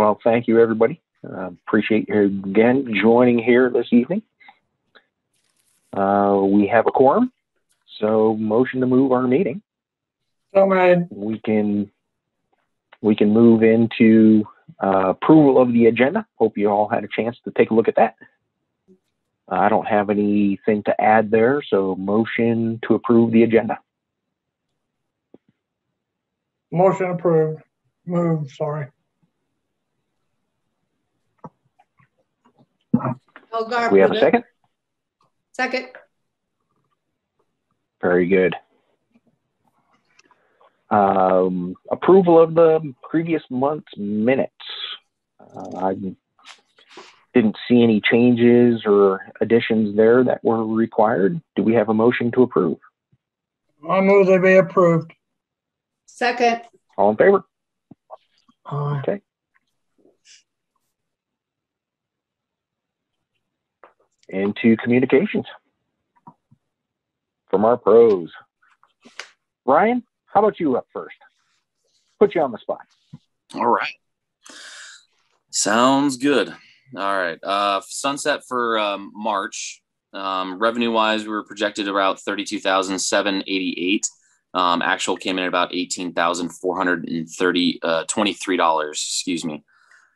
Well, thank you, everybody. Uh, appreciate you again joining here this evening. Uh, we have a quorum, so motion to move our meeting. So made. We can we can move into uh, approval of the agenda. Hope you all had a chance to take a look at that. I don't have anything to add there, so motion to approve the agenda. Motion approved. Move, sorry. Elgar. We have a second? Second. Very good. Um, approval of the previous month's minutes. Uh, I didn't see any changes or additions there that were required. Do we have a motion to approve? I move they be approved. Second. All in favor? Aye. Into communications from our pros. Ryan, how about you up first? Put you on the spot. All right. Sounds good. All right. Uh, sunset for um, March. Um, revenue wise, we were projected about 32,788. Um, actual came in at about 18,430, uh, $23, excuse me.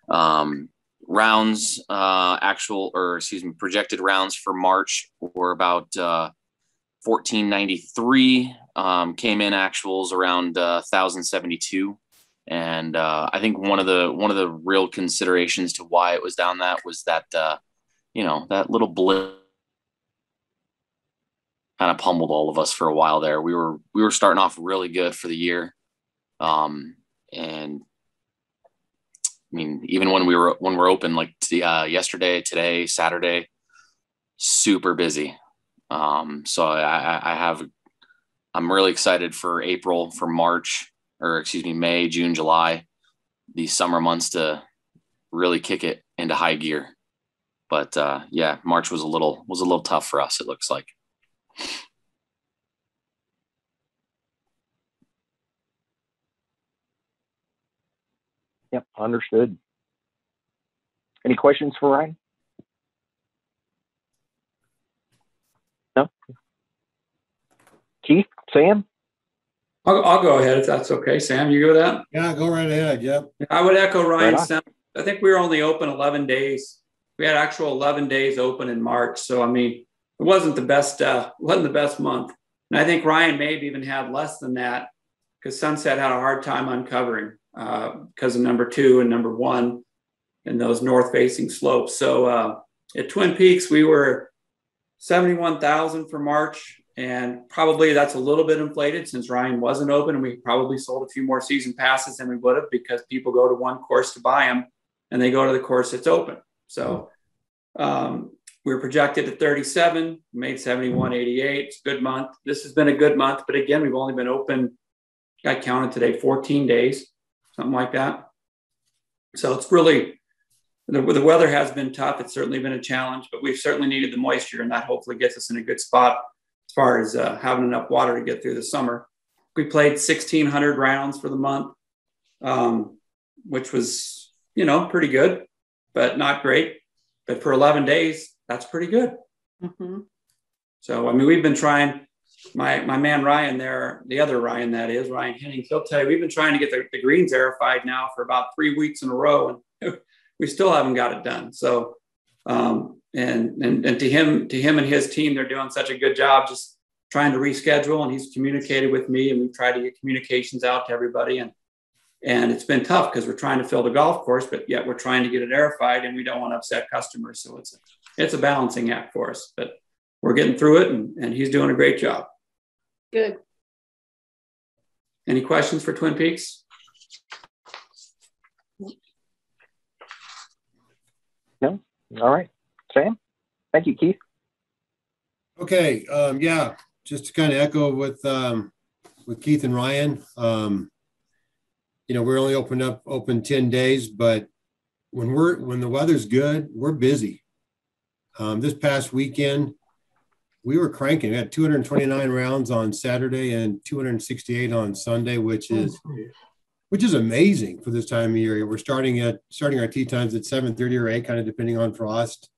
Um, rounds, uh, actual, or excuse me, projected rounds for March were about uh, 1493. Um, came in actuals around uh, 1,072 and uh, I think one of the one of the real considerations to why it was down that was that uh, you know that little blip kind of pummeled all of us for a while there. We were we were starting off really good for the year, um, and I mean even when we were when we're open like t- uh, yesterday, today, Saturday, super busy. Um, so I, I- have I'm really excited for April for March or excuse me, May, June, July, these summer months to really kick it into high gear. But uh, yeah, March was a little was a little tough for us. It looks like. Yep, understood. Any questions for Ryan? No? Keith, Sam? I'll, I'll go ahead if that's okay. Sam, you go with that? Yeah, go right ahead. Yep. I would echo Right Ryan's on. sentiment. I think we were only open 11 days. We had actual 11 days open in March. So, I mean, it wasn't the best, uh, wasn't the best month. And I think Ryan may have even had less than that because Sunset had a hard time uncovering uh, because of number two and number one and those north facing slopes. So uh, at Twin Peaks, we were 71,000 for March. And probably that's a little bit inflated since Ryan wasn't open. And we probably sold a few more season passes than we would have because people go to one course to buy them and they go to the course that's open. So um, we were projected at 37, made 71.88. It's a good month. This has been a good month. But again, we've only been open, I counted today, 14 days, something like that. So it's really, the, the weather has been tough. It's certainly been a challenge, but we've certainly needed the moisture, and that hopefully gets us in a good spot as far as uh, having enough water to get through the summer. We played 1,600 rounds for the month, um, which was, you know, pretty good, but not great. But for 11 days, that's pretty good. Mhm. So, I mean, we've been trying. My my man Ryan there, the other Ryan that is Ryan Henning, he'll tell you we've been trying to get the, the greens aerified now for about three weeks in a row, and we still haven't got it done. So, um, and and and to him, to him and his team, they're doing such a good job just trying to reschedule. And he's communicated with me, and we've tried to get communications out to everybody. And and it's been tough because we're trying to fill the golf course, but yet we're trying to get it aerified, and we don't want to upset customers. So it's a, it's a balancing act for us, but we're getting through it, and, and he's doing a great job. Good. Any questions for Twin Peaks? No. All right. Sam? Thank you, Keith. Okay, um, yeah, just to kind of echo with, um, with Keith and Ryan, um, you know, we're only open up, open ten days, but when we're, when the weather's good, we're busy. Um, this past weekend, we were cranking. We had two hundred and twenty-nine rounds on Saturday and two hundred and sixty-eight on Sunday, which is, which is amazing for this time of year. We're starting at starting our tee times at seven thirty or eight, kind of depending on frost.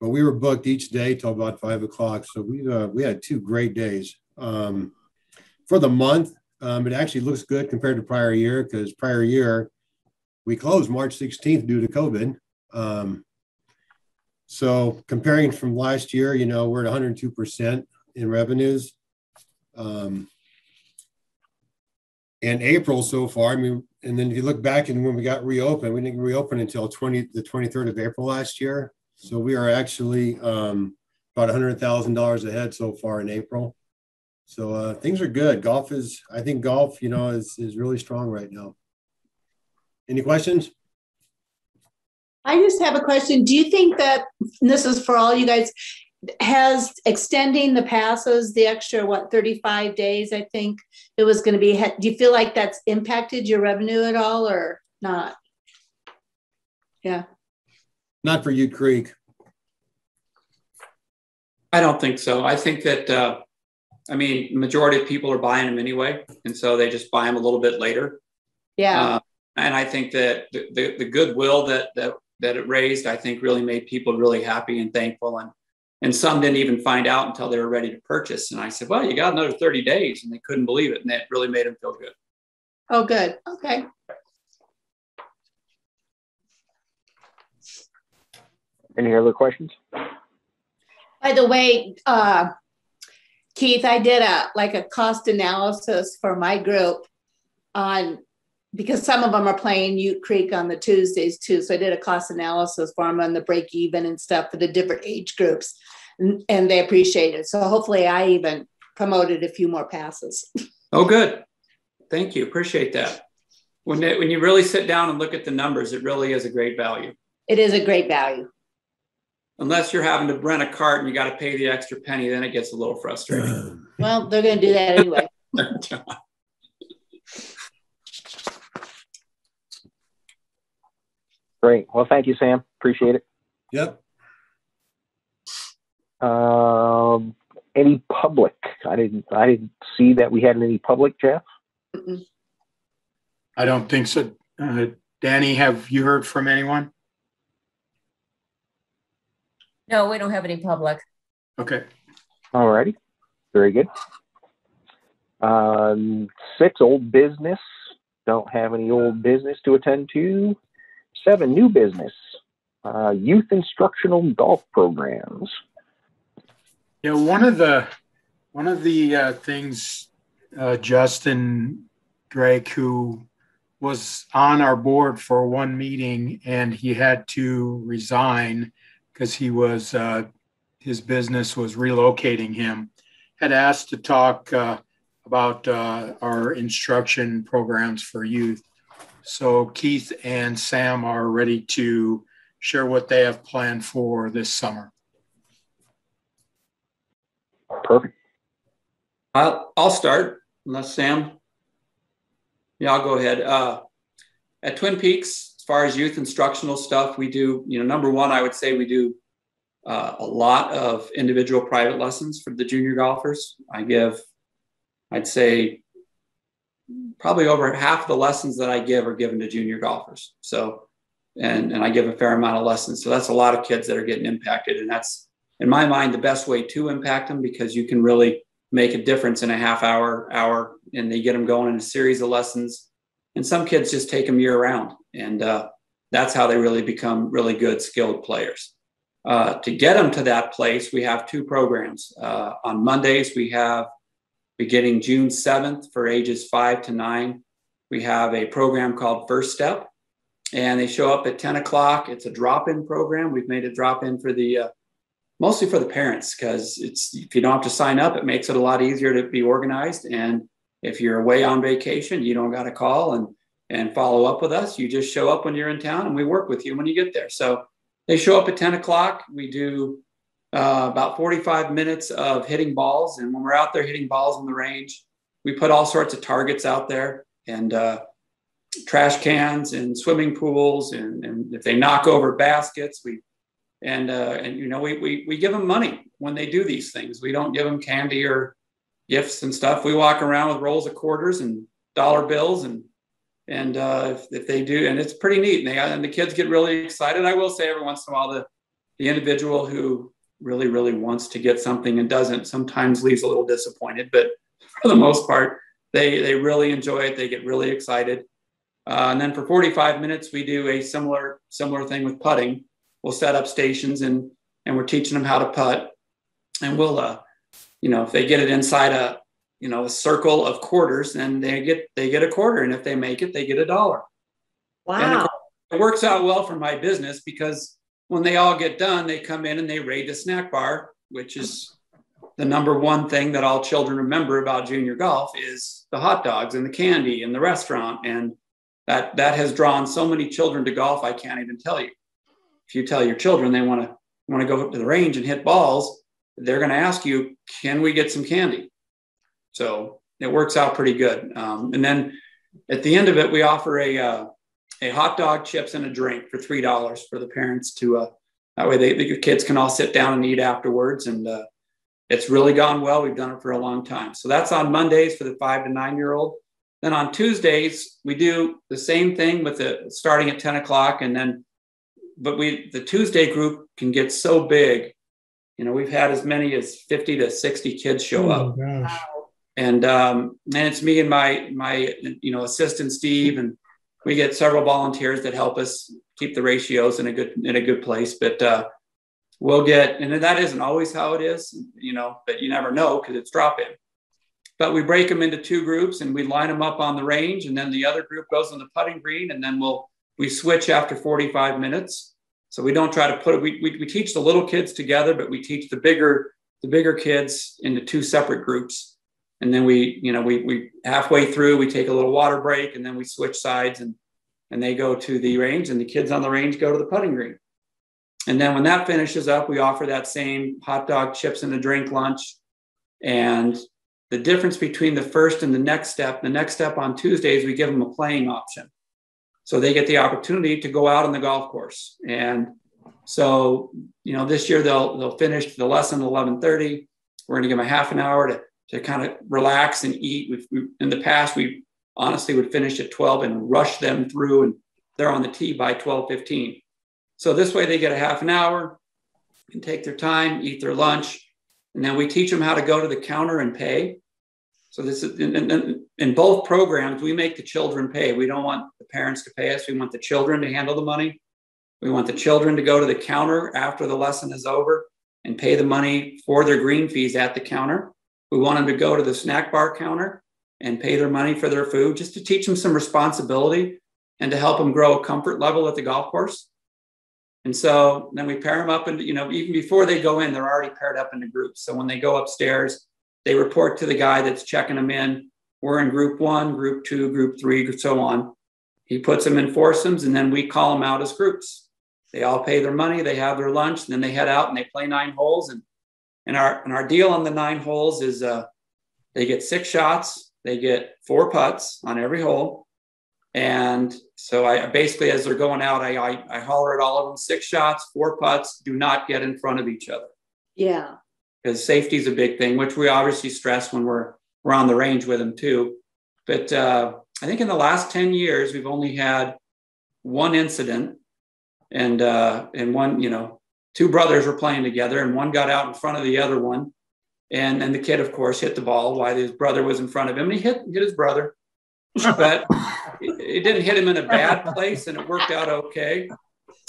But we were booked each day till about five o'clock, so we uh, we had two great days. Um, for the month, um, it actually looks good compared to prior year because prior year we closed March 16th due to COVID. Um, so comparing from last year, you know, we're at 102% in revenues. Um, and April so far, I mean, and then if you look back and when we got reopened, we didn't reopen until 20, the 23rd of April last year. So we are actually um, about $100,000 ahead so far in April. So uh, things are good. Golf is, I think golf, you know, is, is really strong right now. Any questions? I just have a question. Do you think that this is for all you guys? Has extending the passes the extra what 35 days? I think it was going to be. Do you feel like that's impacted your revenue at all or not? Yeah. Not for Ute Creek. I don't think so. I think that uh, I mean, majority of people are buying them anyway, and so they just buy them a little bit later. Yeah. Uh, and I think that the, the, the goodwill that that that it raised, I think, really made people really happy and thankful. And and some didn't even find out until they were ready to purchase. And I said, "Well, you got another 30 days," and they couldn't believe it, and that really made them feel good. Oh, good. Okay. Any other questions? By the way, uh, Keith, I did a like a cost analysis for my group on because some of them are playing Ute Creek on the Tuesdays too. So I did a cost analysis for them on the break even and stuff for the different age groups, and, and they appreciate it. So hopefully, I even promoted a few more passes. Oh, good. Thank you. Appreciate that. When it, when you really sit down and look at the numbers, it really is a great value. It is a great value. Unless you're having to rent a cart and you got to pay the extra penny, then it gets a little frustrating. Well, they're going to do that anyway. Great. Well, thank you, Sam. Appreciate it. Yep. Um, any public? I didn't. I didn't see that we had any public, Jeff. Mm-mm. I don't think so. Uh, Danny, have you heard from anyone? No, we don't have any public. Okay. All righty. Very good. Um, six old business. Don't have any old business to attend to. Seven new business. Uh, youth instructional golf programs. Yeah, one of the one of the uh, things uh, Justin Drake, who was on our board for one meeting, and he had to resign because he was uh, his business was relocating him, had asked to talk uh, about uh, our instruction programs for youth. So Keith and Sam are ready to share what they have planned for this summer. Perfect. I'll, I'll start unless Sam. Yeah, I'll go ahead. Uh, at Twin Peaks, as far as youth instructional stuff, we do, you know, number one, I would say we do uh, a lot of individual private lessons for the junior golfers. I give, I'd say, probably over half the lessons that I give are given to junior golfers. So, and, and I give a fair amount of lessons. So that's a lot of kids that are getting impacted. And that's, in my mind, the best way to impact them because you can really make a difference in a half hour, hour, and they get them going in a series of lessons. And some kids just take them year round. And uh, that's how they really become really good, skilled players. Uh, to get them to that place, we have two programs. Uh, on Mondays, we have beginning June 7th for ages five to nine. We have a program called First Step, and they show up at 10 o'clock. It's a drop in program. We've made a drop in for the uh, mostly for the parents because it's if you don't have to sign up, it makes it a lot easier to be organized. And if you're away on vacation, you don't got to call and and follow up with us. You just show up when you're in town, and we work with you when you get there. So they show up at 10 o'clock. We do uh, about 45 minutes of hitting balls. And when we're out there hitting balls in the range, we put all sorts of targets out there and uh, trash cans and swimming pools. And, and, if they knock over baskets, we and uh, and you know we, we we give them money when they do these things. We don't give them candy or gifts and stuff. We walk around with rolls of quarters and dollar bills and And uh, if, if they do, and it's pretty neat, and, they, and the kids get really excited. I will say every once in a while, the, the individual who really, really wants to get something and doesn't sometimes leaves a little disappointed. But for the most part, they, they really enjoy it. They get really excited. Uh, and then for 45 minutes, we do a similar similar thing with putting. We'll set up stations and and we're teaching them how to putt. And we'll, uh, you know, if they get it inside a you know a circle of quarters, then they get they get a quarter, and if they make it, they get a dollar. Wow. it works out well for my business because when they all get done, they come in and they raid the snack bar, which is the number one thing that all children remember about junior golf is the hot dogs and the candy and the restaurant. And that that has drawn so many children to golf i can't even tell you. If you tell your children they want to want to go up to the range and hit balls they're going to ask you can we get some candy? So it works out pretty good. Um, and then at the end of it we offer a uh, a hot dog chips and a drink for three dollars for the parents to uh, that way they, the kids can all sit down and eat afterwards and uh, it's really gone well we've done it for a long time so that's on mondays for the five to nine year old then on Tuesdays, we do the same thing with the starting at 10 o'clock. And then, but we, the Tuesday group can get so big. You know, we've had as many as 50 to 60 kids show Oh, up. gosh. And, um, and it's me and my, my, you know, assistant Steve, and we get several volunteers that help us keep the ratios in a good, in a good place. But, uh, we'll get, and that isn't always how it is, you know, but you never know because it's drop in but we break them into two groups and we line them up on the range and then the other group goes on the putting green and then we'll we switch after 45 minutes so we don't try to put it we, we, we teach the little kids together but we teach the bigger the bigger kids into two separate groups and then we you know we, we halfway through we take a little water break and then we switch sides and and they go to the range and the kids on the range go to the putting green. And then when that finishes up we offer that same hot dog chips and a drink lunch. And the difference between the first and the next step the next step on tuesdays we give them a playing option. So they get the opportunity to go out on the golf course. And so you know this year they'll they'll finish the lesson at 11.30 we're going to give them a half an hour to, to kind of relax and eat We've, we, in the past we honestly would finish at 12 and rush them through and they're on the tee by 12.15 so this way they get a half an hour can take their time eat their lunch and then we teach them how to go to the counter and pay. So this is in, in, in, both programs, we make the children pay. We don't want the parents to pay us. We want the children to handle the money. We want the children to go to the counter after the lesson is over and pay the money for their green fees at the counter. We want them to go to the snack bar counter and pay their money for their food just to teach them some responsibility and to help them grow a comfort level at the golf course. And so then we pair them up and, you know, even before they go in, they're already paired up into groups. So when they go upstairs, they report to the guy that's checking them in. We're in group one, group two, group three, so on. He puts them in foursomes and then we call them out as groups. They all pay their money, they have their lunch, and then they head out and they play nine holes. And, and, our, and our deal on the nine holes is uh, they get six shots, they get four putts on every hole. And so I basically, as they're going out, I, I, I holler at all of them six shots, four putts, do not get in front of each other. Yeah. Because safety is a big thing, which we obviously stress when we're, we're on the range with them too. But uh, I think in the last 10 years, we've only had one incident and, uh, and one, you know, two brothers were playing together and one got out in front of the other one. And then the kid, of course, hit the ball while his brother was in front of him and he hit, hit his brother. But it didn't hit him in a bad place and it worked out okay.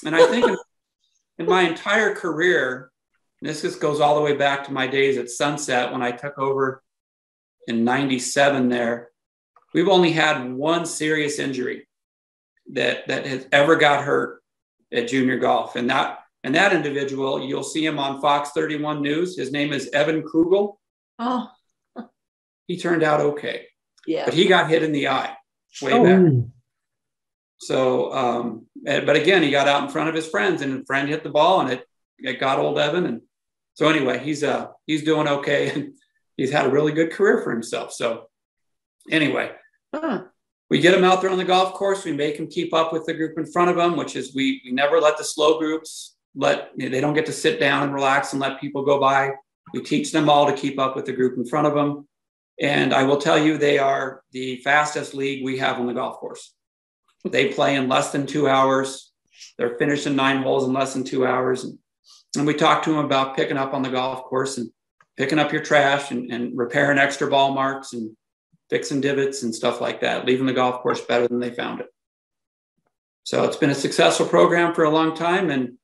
And I think in, my entire career, this just goes all the way back to my days at Sunset when I took over in 97 there. We've only had one serious injury that, that has ever got hurt at junior golf. And that, and that individual, you'll see him on Fox 31 News. His name is Evan Krugel. Oh, He turned out okay, yeah. but he got hit in the eye way back. So, um, but again, he got out in front of his friends, and a friend hit the ball, and it, it got old Evan. And so, anyway, he's uh he's doing okay, and he's had a really good career for himself. So, anyway, Huh. we get him out there on the golf course. We make him keep up with the group in front of him, which is we we never let the slow groups let they don't get to sit down and relax and let people go by. We teach them all to keep up with the group in front of them. And I will tell you, they are the fastest league we have on the golf course. They play in less than two hours. They're finishing nine holes in less than two hours. And, and we talked to them about picking up on the golf course and picking up your trash and, and repairing extra ball marks and fixing divots and stuff like that, leaving the golf course better than they found it. So it's been a successful program for a long time. And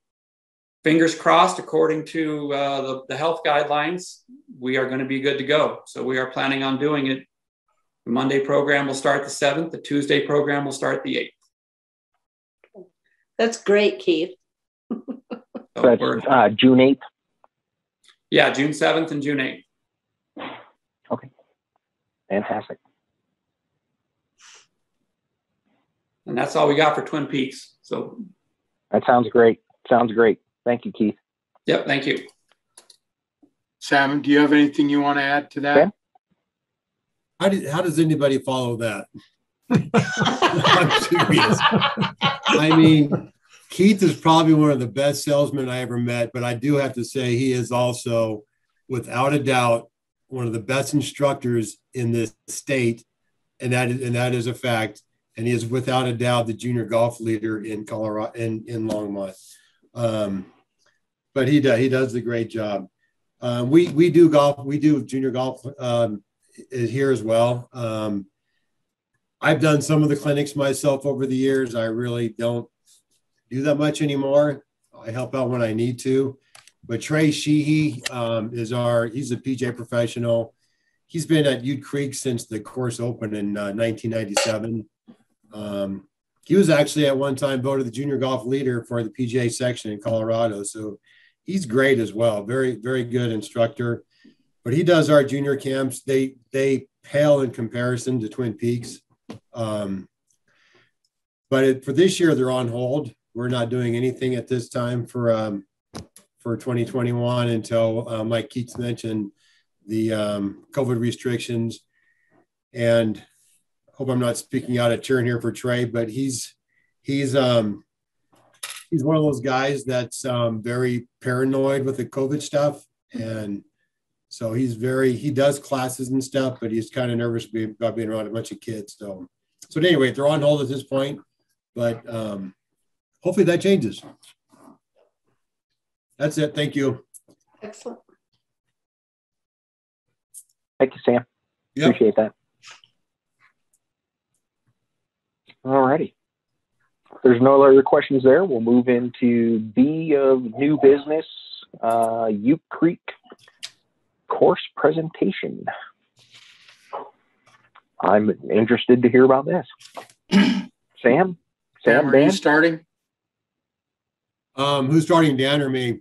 fingers crossed, according to uh, the, the health guidelines, we are going to be good to go. So we are planning on doing it. The Monday program will start the 7th, the Tuesday program will start the 8th. That's great, Keith. So That's uh, June 8th. yeah, June 7th and June 8th. Okay. Fantastic. And that's all we got for Twin Peaks. So, That sounds great. Sounds great. Thank you, Keith. yep, thank you. Sam, do you have anything you want to add to that? Sam? How did, how does anybody follow that? I'm serious. I mean, Keith is probably one of the best salesmen I ever met, but I do have to say he is also, without a doubt, one of the best instructors in this state, and that is, and that is a fact. And he is without a doubt the junior golf leader in Colorado in in Longmont. Um, but he does he does a great job. Uh, we we do golf. We do junior golf um, here as well. Um, I've done some of the clinics myself over the years. I really don't do that much anymore. I help out when I need to. But Trey Sheehy um, is our, he's a PGA professional. He's been at Ute Creek since the course opened in uh, 1997. Um, he was actually at one time voted the junior golf leader for the PGA section in Colorado. So he's great as well. Very, very good instructor. But he does our junior camps. They they pale in comparison to Twin Peaks. Um, but it, for this year, they're on hold. We're not doing anything at this time for um, for 2021 until uh, Mike Keats mentioned the um, COVID restrictions. And hope I'm not speaking out of turn here for Trey, but he's he's um, he's one of those guys that's um, very paranoid with the COVID stuff, and so he's very he does classes and stuff, but he's kind of nervous about being around a bunch of kids. So so anyway, they're on hold at this point, but um, hopefully that changes. That's it. Thank you. Excellent. Thank you, Sam. Yep. Appreciate that. All righty. If there's no other questions there, we'll move into B of new business, uh, Ute Creek course presentation. I'm interested to hear about this. Sam? Sam, Sam, are you Dan? starting? Um, who's starting, Dan or me?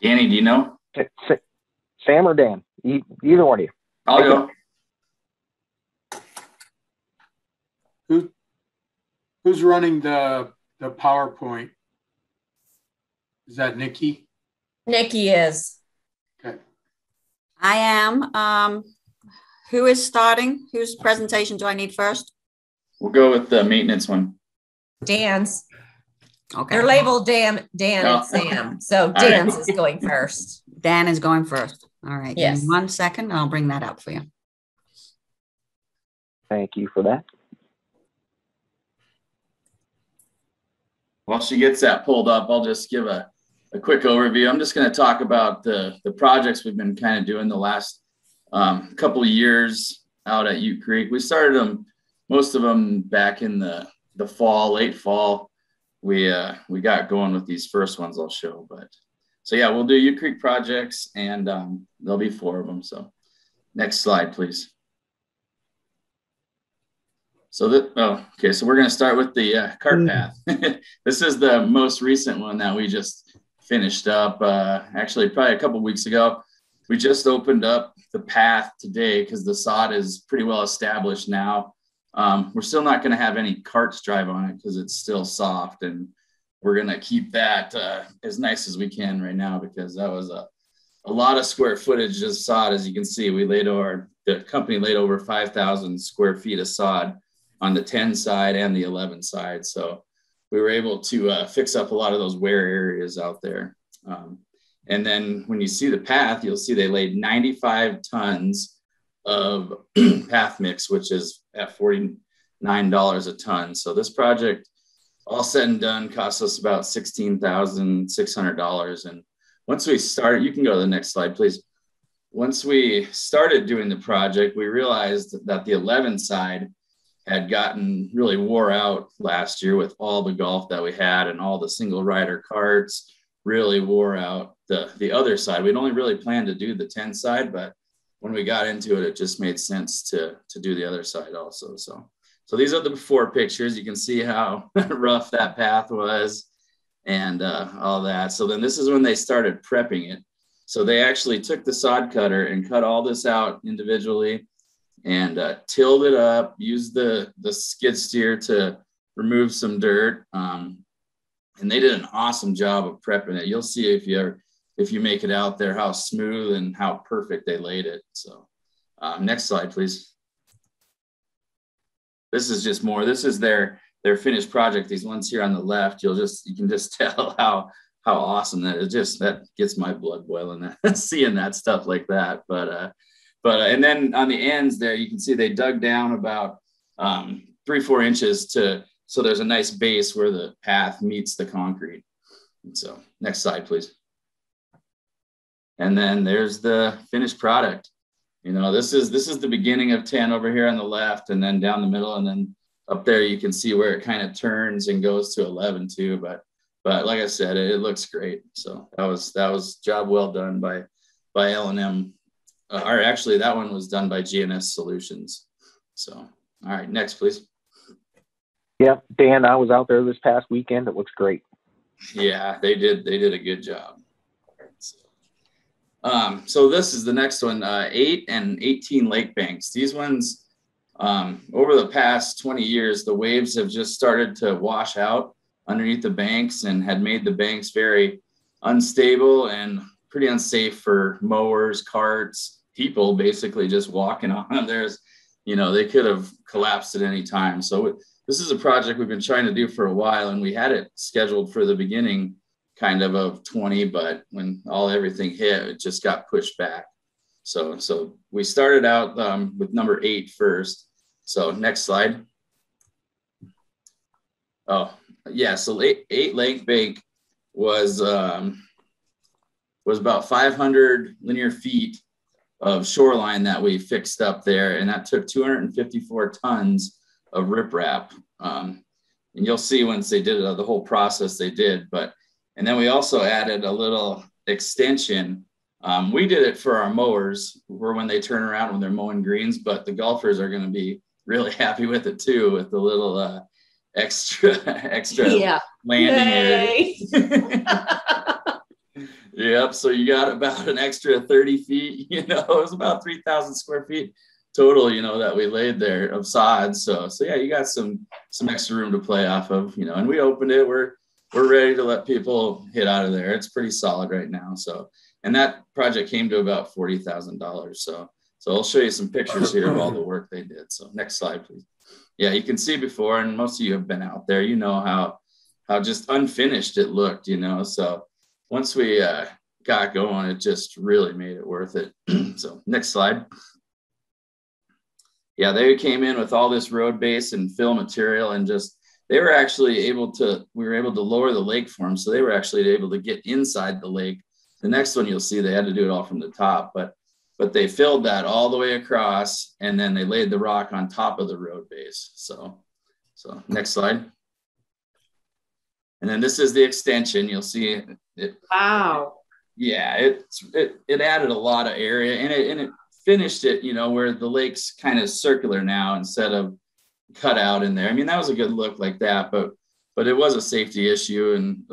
Danny, do you know? Sa- Sa- Sam or Dan? Either one of you. I'll go. Who, who's running the, the PowerPoint? Is that Nikki? Nikki is. Okay. I am. Um, who is starting? Whose presentation do I need first? We'll go with the maintenance one. Dan's. Okay. They're labeled Dan, Dan Oh. and Sam. So right. Is going first. Dan is going first. All right. give me Yes. One second, I'll bring that up for you. Thank you for that. While she gets that pulled up, I'll just give a, a quick overview. I'm just going to talk about the, the projects we've been kind of doing the last um, couple of years out at Ute Creek. We started them, most of them back in the, the fall, late fall. We, uh, we got going with these first ones I'll show, but so yeah, we'll do Ute Creek projects and um, there'll be four of them. So next slide, please. So that, oh, okay. So we're going to start with the uh, cart Mm. path. this is the most recent one that we just finished up. Uh, actually, probably a couple weeks ago. We just opened up the path today because the sod is pretty well established now. Um, we're still not going to have any carts drive on it because it's still soft, and we're going to keep that uh, as nice as we can right now because that was a a lot of square footage of sod. As you can see, we laid over the company laid over 5,000 square feet of sod on the 10 side and the 11 side. So we were able to uh, fix up a lot of those wear areas out there. Um, and then when you see the path, you'll see they laid 95 tons of path mix, which is at $49 a ton. So this project, all said and done, cost us about sixteen thousand six hundred dollars. And once we started, you can go to the next slide, please. Once we started doing the project, we realized that the 11 side had gotten really wore out last year with all the golf that we had and all the single rider carts really wore out the the other side. We'd only really planned to do the 10 side, but when we got into it, it just made sense to to do the other side also. So so these are the before pictures. You can see how rough that path was and uh, all that. So then this is when they started prepping it. So they actually took the sod cutter and cut all this out individually and uh, tilled it up, used the, the skid steer to remove some dirt. Um, and they did an awesome job of prepping it. You'll see if you ever, if you make it out there, how smooth and how perfect they laid it. So um, next slide, please. This is just more, this is their, their finished project. These ones here on the left, you'll just, you can just tell how, how awesome that is. Just, that gets my blood boiling seeing that stuff like that. But, uh, but, uh, and then on the ends there, you can see they dug down about um, three, four inches to, so there's a nice base where the path meets the concrete. And so next slide, please. And then there's the finished product. You know, this is this is the beginning of 10 over here on the left and then down the middle. And then up there you can see where it kind of turns and goes to 11 too. But but like I said, it, it looks great. So that was that was job well done by by L&M. Uh, or actually that one was done by GNS Solutions. So all right, next please. Yeah, Dan, I was out there this past weekend. It looks great. Yeah, they did. They did a good job. Um, so this is the next one, uh, eight and 18 lake banks. These ones, um, over the past 20 years, the waves have just started to wash out underneath the banks and had made the banks very unstable and pretty unsafe for mowers, carts, people basically just walking on them. There's, you know, they could have collapsed at any time. So this is a project we've been trying to do for a while and we had it scheduled for the beginning kind of of 20, but when all everything hit, it just got pushed back. So, so we started out um, with number eight first. So next slide. Oh, yeah. So eight, eight Lake Bank was um, was about 500 linear feet of shoreline that we fixed up there, and that took 254 tons of riprap. Um, and you'll see once they did it, the whole process they did. But and then we also added a little extension. Um, we did it for our mowers for when they turn around when they're mowing greens, but the golfers are going to be really happy with it too, with the little uh, extra extra Yeah. landing area. Yep. So you got about an extra 30 feet, you know, it was about 3,000 square feet total, you know, that we laid there of sod. So, so yeah, you got some, some extra room to play off of, you know, and we opened it. We're, we're ready to let people hit out of there. It's pretty solid right now. So, and that project came to about $40,000. So, so I'll show you some pictures here of all the work they did. So next slide, please. Yeah, you can see before, and most of you have been out there, you know how, how just unfinished it looked, you know, so once we uh, got going, it just really made it worth it. so next slide. Yeah, they came in with all this road base and fill material and just, they were actually able to, we were able to lower the lake for them. So they were actually able to get inside the lake. The next one you'll see, they had to do it all from the top, but, but they filled that all the way across and then they laid the rock on top of the road base. So, so next slide. And then this is the extension. You'll see it, Wow. yeah, it, it it added a lot of area and it and it finished it, you know, where the lake's kind of circular now instead of cut out in there. I mean, that was a good look like that, but but it was a safety issue and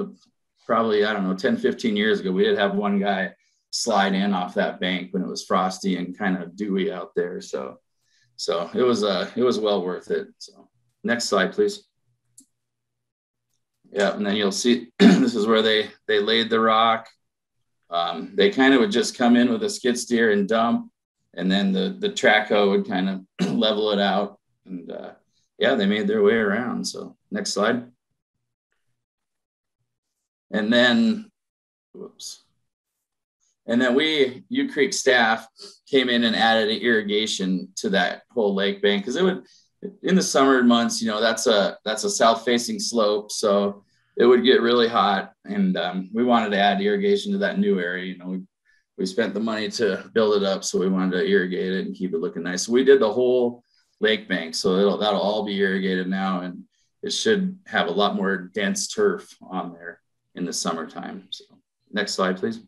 probably I don't know 10 15 years ago we did have one guy slide in off that bank when it was frosty and kind of dewy out there. So so it was uh it was well worth it. So next slide please. Yeah, and then you'll see this is where they they laid the rock. Um, they kind of would just come in with a skid steer and dump, and then the the track hoe would kind of level it out. And uh, yeah, they made their way around. So next slide. And then, whoops. And then we, Ute Creek staff, came in and added irrigation to that whole lake bank because it would in the summer months, you know, that's a that's a south facing slope, so it would get really hot, and um, we wanted to add irrigation to that new area. You know, we we spent the money to build it up, so we wanted to irrigate it and keep it looking nice. So we did the whole lake bank, so it'll that'll all be irrigated now, and it should have a lot more dense turf on there in the summertime. So next slide, please.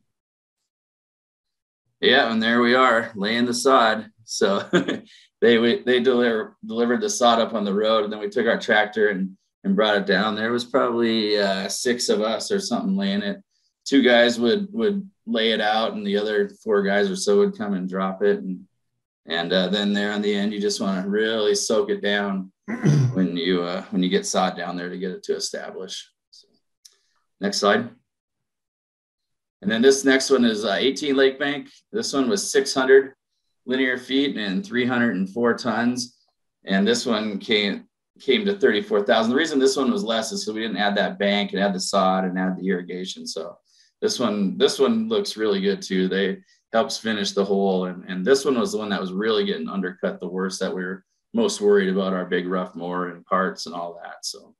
Yeah, and there we are laying the sod. So they they deliver, delivered the sod up on the road, and then we took our tractor and and brought it down. There was probably uh, six of us or something laying it. Two guys would would lay it out, and the other four guys or so would come and drop it. And and uh, then there on the end, you just want to really soak it down when you uh, when you get sod down there to get it to establish. So, next slide. And then this next one is uh, 18 Lake Bank. This one was 600 linear feet and 304 tons. And this one came came to 34,000. The reason this one was less is because we didn't add that bank and add the sod and add the irrigation. So this one, this one looks really good too. They helps finish the hole. And, and this one was the one that was really getting undercut the worst that we were most worried about our big rough mower and parts and all that. So,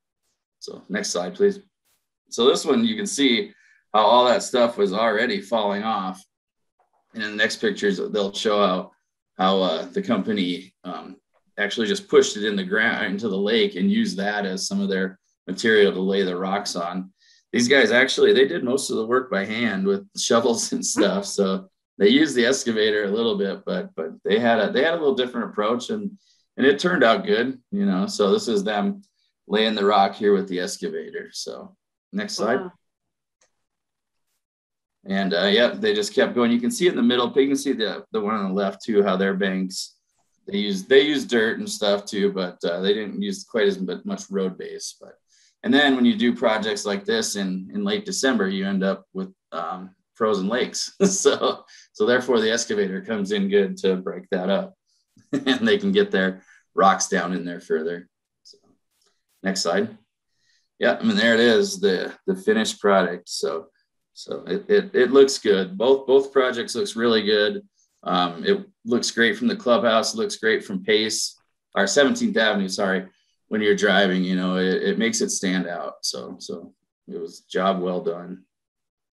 so next slide, please. So this one you can see how all that stuff was already falling off. And in the next pictures, they'll show how how uh, the company um, actually just pushed it in the ground into the lake and used that as some of their material to lay the rocks on. These guys actually they did most of the work by hand with shovels and stuff. So they used the excavator a little bit, but but they had a they had a little different approach and and it turned out good, you know. So this is them laying the rock here with the excavator. So next slide. Wow. And uh, yeah, they just kept going. You can see in the middle, you can see the, the one on the left too, how their banks, they use they use dirt and stuff too, but uh, they didn't use quite as much road base. But and then when you do projects like this in in late December, you end up with um, frozen lakes. so so therefore the excavator comes in good to break that up, and they can get their rocks down in there further. So, next slide. Yeah, I mean there it is, the the finished product. So so it, it, it looks good. Both both projects looks really good. Um, it looks great from the clubhouse. Looks great from Pace, or 17th Avenue. Sorry, when you're driving, you know, it, it makes it stand out. So so it was job well done.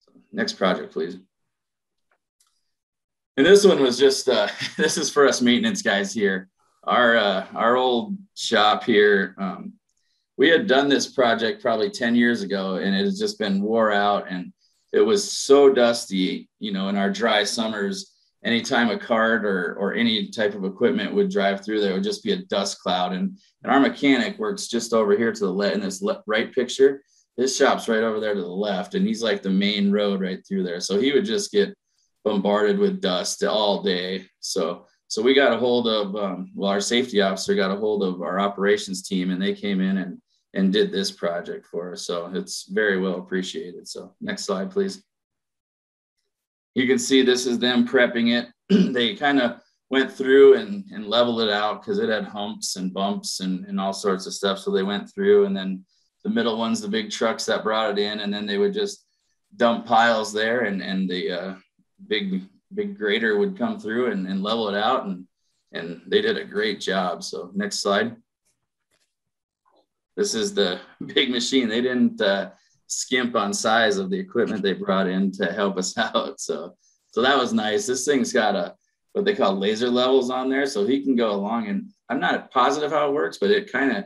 So next project, please. And this one was just uh, this is for us maintenance guys here. Our uh, our old shop here. Um, we had done this project probably 10 years ago, and it has just been wore out and it was so dusty, you know, in our dry summers, anytime a cart or, or any type of equipment would drive through there, would just be a dust cloud. And, and our mechanic works just over here to the left in this le- right picture. His shop's right over there to the left, and he's like the main road right through there. So he would just get bombarded with dust all day. So so we got a hold of um, well, our safety officer got a hold of our operations team, and they came in and and did this project for us. So it's very well appreciated. So next slide, please. You can see this is them prepping it. they kind of went through and, and leveled it out because it had humps and bumps and, and all sorts of stuff. So they went through and then the middle ones, the big trucks that brought it in, and then they would just dump piles there and, and the uh, big, big grader would come through and, and level it out. And, and they did a great job. So next slide this is the big machine. They didn't uh, skimp on size of the equipment they brought in to help us out. So, so that was nice. This thing's got a what they call laser levels on there, so he can go along. And I'm not positive how it works, but it kind of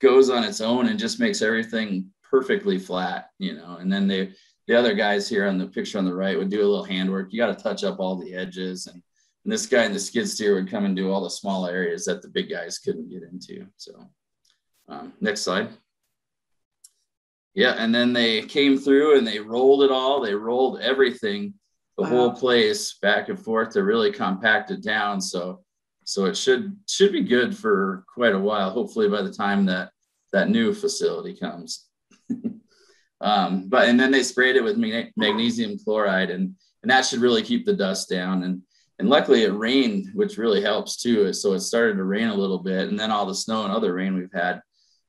goes on its own and just makes everything perfectly flat, you know. And then they, the other guys here on the picture on the right would do a little handwork. You got to touch up all the edges, and, and this guy in the skid steer would come and do all the small areas that the big guys couldn't get into. So. Um, next slide. Yeah, and then they came through and they rolled it all. They rolled everything, the wow. whole place back and forth to really compact it down. So, so it should should be good for quite a while. Hopefully, by the time that that new facility comes. um, but and then they sprayed it with magnesium chloride, and and that should really keep the dust down. And and luckily it rained, which really helps too. So it started to rain a little bit, and then all the snow and other rain we've had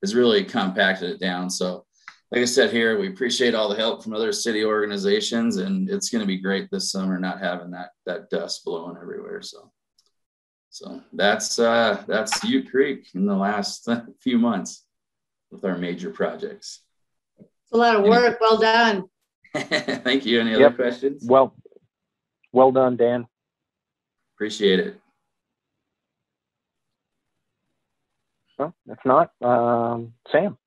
has really compacted it down. So, like I said here, we appreciate all the help from other city organizations, and it's going to be great this summer not having that that dust blowing everywhere. So, So that's uh, that's Ute Creek in the last few months with our major projects. It's a lot of work. Well done. Thank you. Any Yep. other questions? Well, well done, Dan. Appreciate it. Well, if not, um, Sam.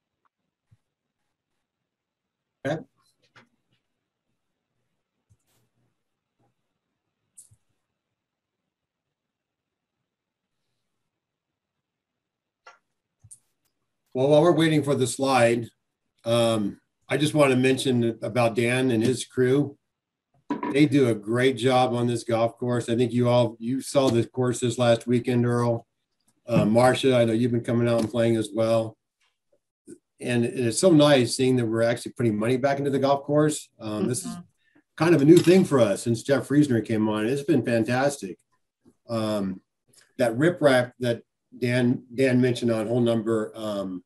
Well, while we're waiting for the slide, um, I just want to mention about Dan and his crew. They do a great job on this golf course. I think you all, you saw the course this last weekend, Earl. Uh, Marcia, I know you've been coming out and playing as well. And it's so nice seeing that we're actually putting money back into the golf course. Um, this is kind of a new thing for us since Jeff Friesner came on. It's been fantastic. Um, that riprap that Dan Dan mentioned on hole number um,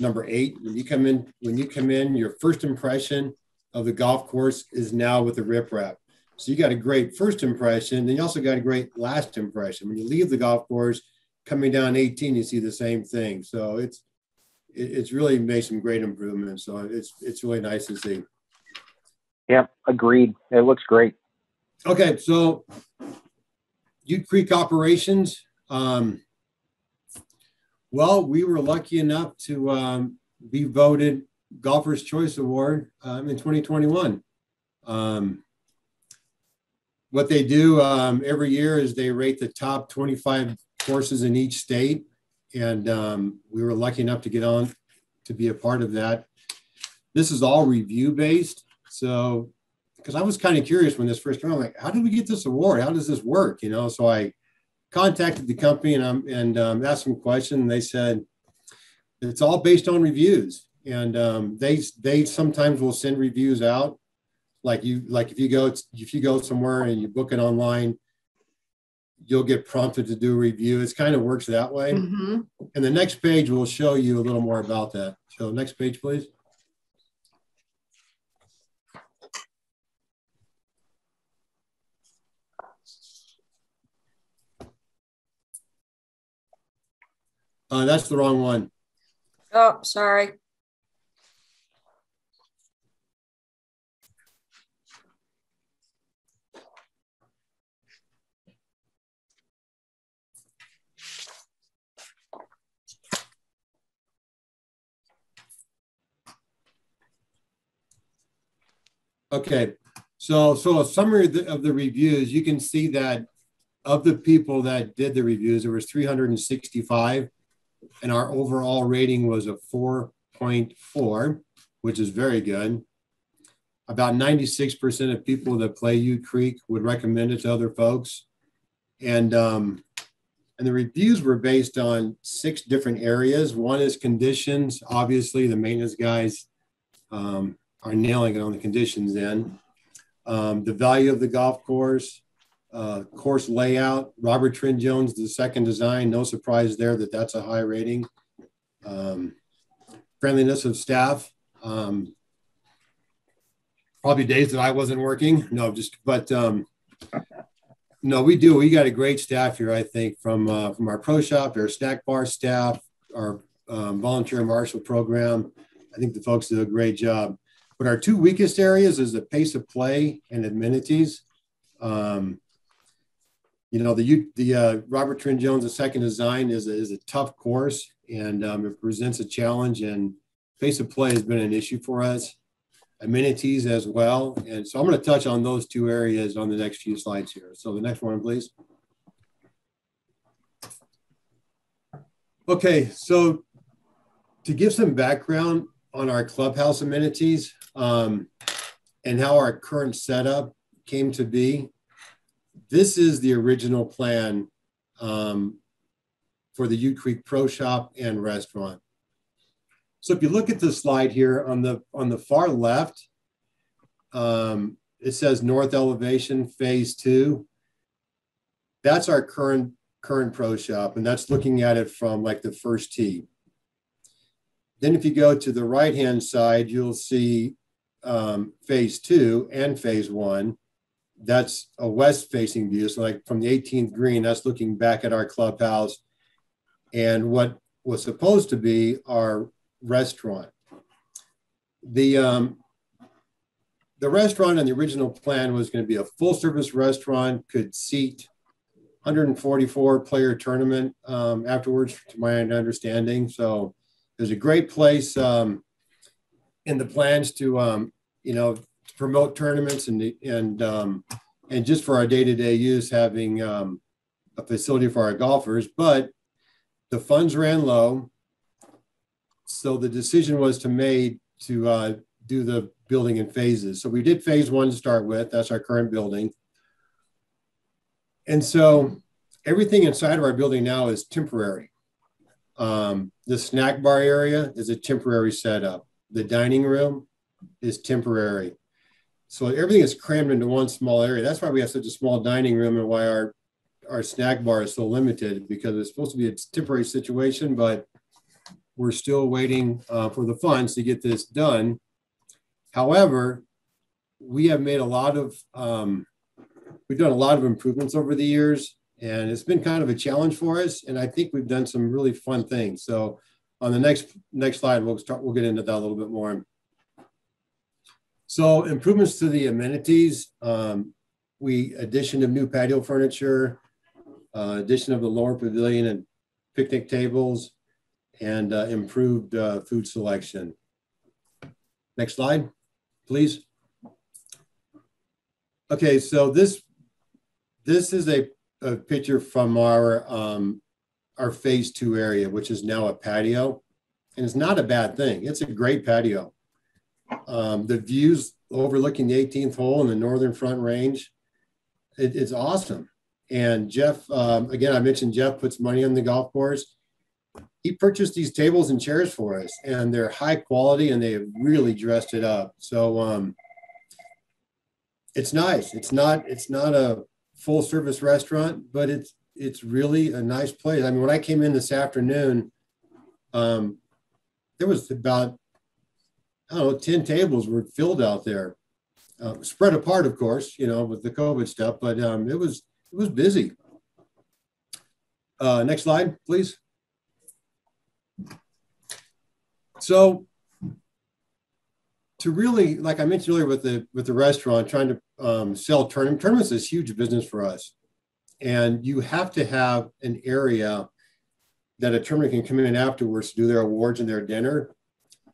number eight. When you come in, when you come in, your first impression of the golf course is now with the riprap. So you got a great first impression, then you also got a great last impression. When you leave the golf course, coming down 18, you see the same thing. So it's it, it's really made some great improvements. So it's it's really nice to see. Yep, agreed. It looks great. Okay, so Ute Creek operations. Um, well, we were lucky enough to um, be voted Golfer's Choice Award um, in 2021. Um, what they do um, every year is they rate the top 25 courses in each state. And um, we were lucky enough to get on to be a part of that. This is all review based. So, because I was kind of curious when this first came out, like, how did we get this award? How does this work? You know, so I contacted the company and um, and um, asked them questions. And they said it's all based on reviews, and um, they they sometimes will send reviews out. Like you like if you go if you go somewhere and you book it online, you'll get prompted to do a review. It kind of works that way. Mhm. And the next page will show you a little more about that. So next page, please. Uh, that's the wrong one. Oh, sorry. Okay, so so a summary of the, of the reviews, you can see that of the people that did the reviews, there was 365, and our overall rating was a 4.4, which is very good. About 96% of people that play Ute Creek would recommend it to other folks, and um, and the reviews were based on six different areas. One is conditions. Obviously, the maintenance guys um, are nailing it on the conditions then. Um, the value of the golf course, uh, course layout. Robert Trent Jones, the second design. No surprise there that that's a high rating. Um, friendliness of staff. Um, probably days that I wasn't working. No, just but um, no, we do. We got a great staff here. I think from uh, from our pro shop, our snack bar staff, our um, volunteer marshal program. I think the folks do a great job. But our two weakest areas is the pace of play and amenities. Um, you know, the the uh, Robert Trent Jones, second design, is a, is a tough course and um, it presents a challenge. And pace of play has been an issue for us. Amenities as well. And so I'm going to touch on those two areas on the next few slides here. So the next one, please. Okay, so to give some background on our clubhouse amenities um, and how our current setup came to be, this is the original plan um, for the Ute Creek Pro Shop and Restaurant. So if you look at the slide here on the on the far left, um, it says North Elevation Phase Two. That's our current current pro shop, and that's looking at it from like the first tee. Then if you go to the right-hand side, you'll see um, phase two and phase one. that's a west facing view. So like from the 18th green, that's looking back at our clubhouse and what was supposed to be our restaurant. The, um, the restaurant on the original plan was going to be a full service restaurant, could seat 144 player tournament um, afterwards, to my understanding. So it was a great place um, in the plans to, um, you know, promote tournaments and and um, and just for our day-to-day use, having um, a facility for our golfers. But the funds ran low, so the decision was to made to uh, do the building in phases. So we did phase one to start with. That's our current building. And so everything inside of our building now is temporary. Um, the snack bar area is a temporary setup. The dining room is temporary. So everything is crammed into one small area. That's why we have such a small dining room and why our, our snack bar is so limited because it's supposed to be a temporary situation, but we're still waiting uh, for the funds to get this done. However, we have made a lot of, um, we've done a lot of improvements over the years and it's been kind of a challenge for us. And I think we've done some really fun things. So on the next next slide, we'll start. We'll get into that a little bit more. So improvements to the amenities. Um, we addition of new patio furniture, uh, addition of the lower pavilion and picnic tables, and uh, improved uh, food selection. Next slide, please. Okay, so this this is a a picture from our um, our phase two area, which is now a patio, and it's not a bad thing. It's a great patio. Um, the views overlooking the 18th hole in the northern front range, it, it's awesome. And Jeff, um, again, I mentioned Jeff puts money on the golf course. He purchased these tables and chairs for us, and they're high quality, and they really dressed it up. So um, it's nice. It's not. It's not a full service restaurant, but it's it's really a nice place. I mean, when I came in this afternoon, um, there was about I don't know, 10 tables were filled out there. Uh, spread apart, of course, you know, with the COVID stuff, but um, it was it was busy. Uh, next slide, please. So to really, like I mentioned earlier with the with the restaurant, trying to um, sell tournaments, tournaments is huge business for us. And you have to have an area that a tournament can come in afterwards to do their awards and their dinner.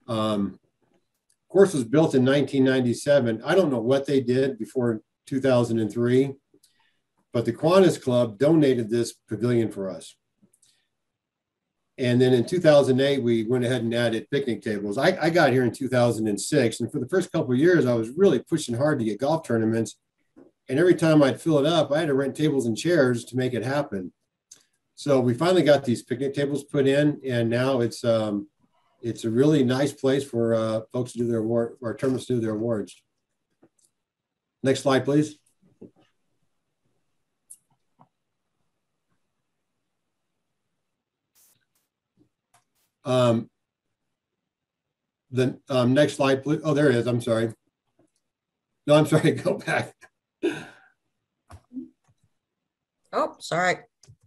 Um, course was built in 1997. I don't know what they did before 2003, but the Kiwanis Club donated this pavilion for us. And then in 2008, we went ahead and added picnic tables. I, I got here in 2006. And for the first couple years, I was really pushing hard to get golf tournaments. And every time I'd fill it up, I had to rent tables and chairs to make it happen. So we finally got these picnic tables put in, and now it's um, it's a really nice place for uh, folks to do their award or tournaments to do their awards. Next slide, please. Um, the um, next slide, please. Oh, there it is. I'm sorry. No, I'm sorry. Go back. Oh, sorry.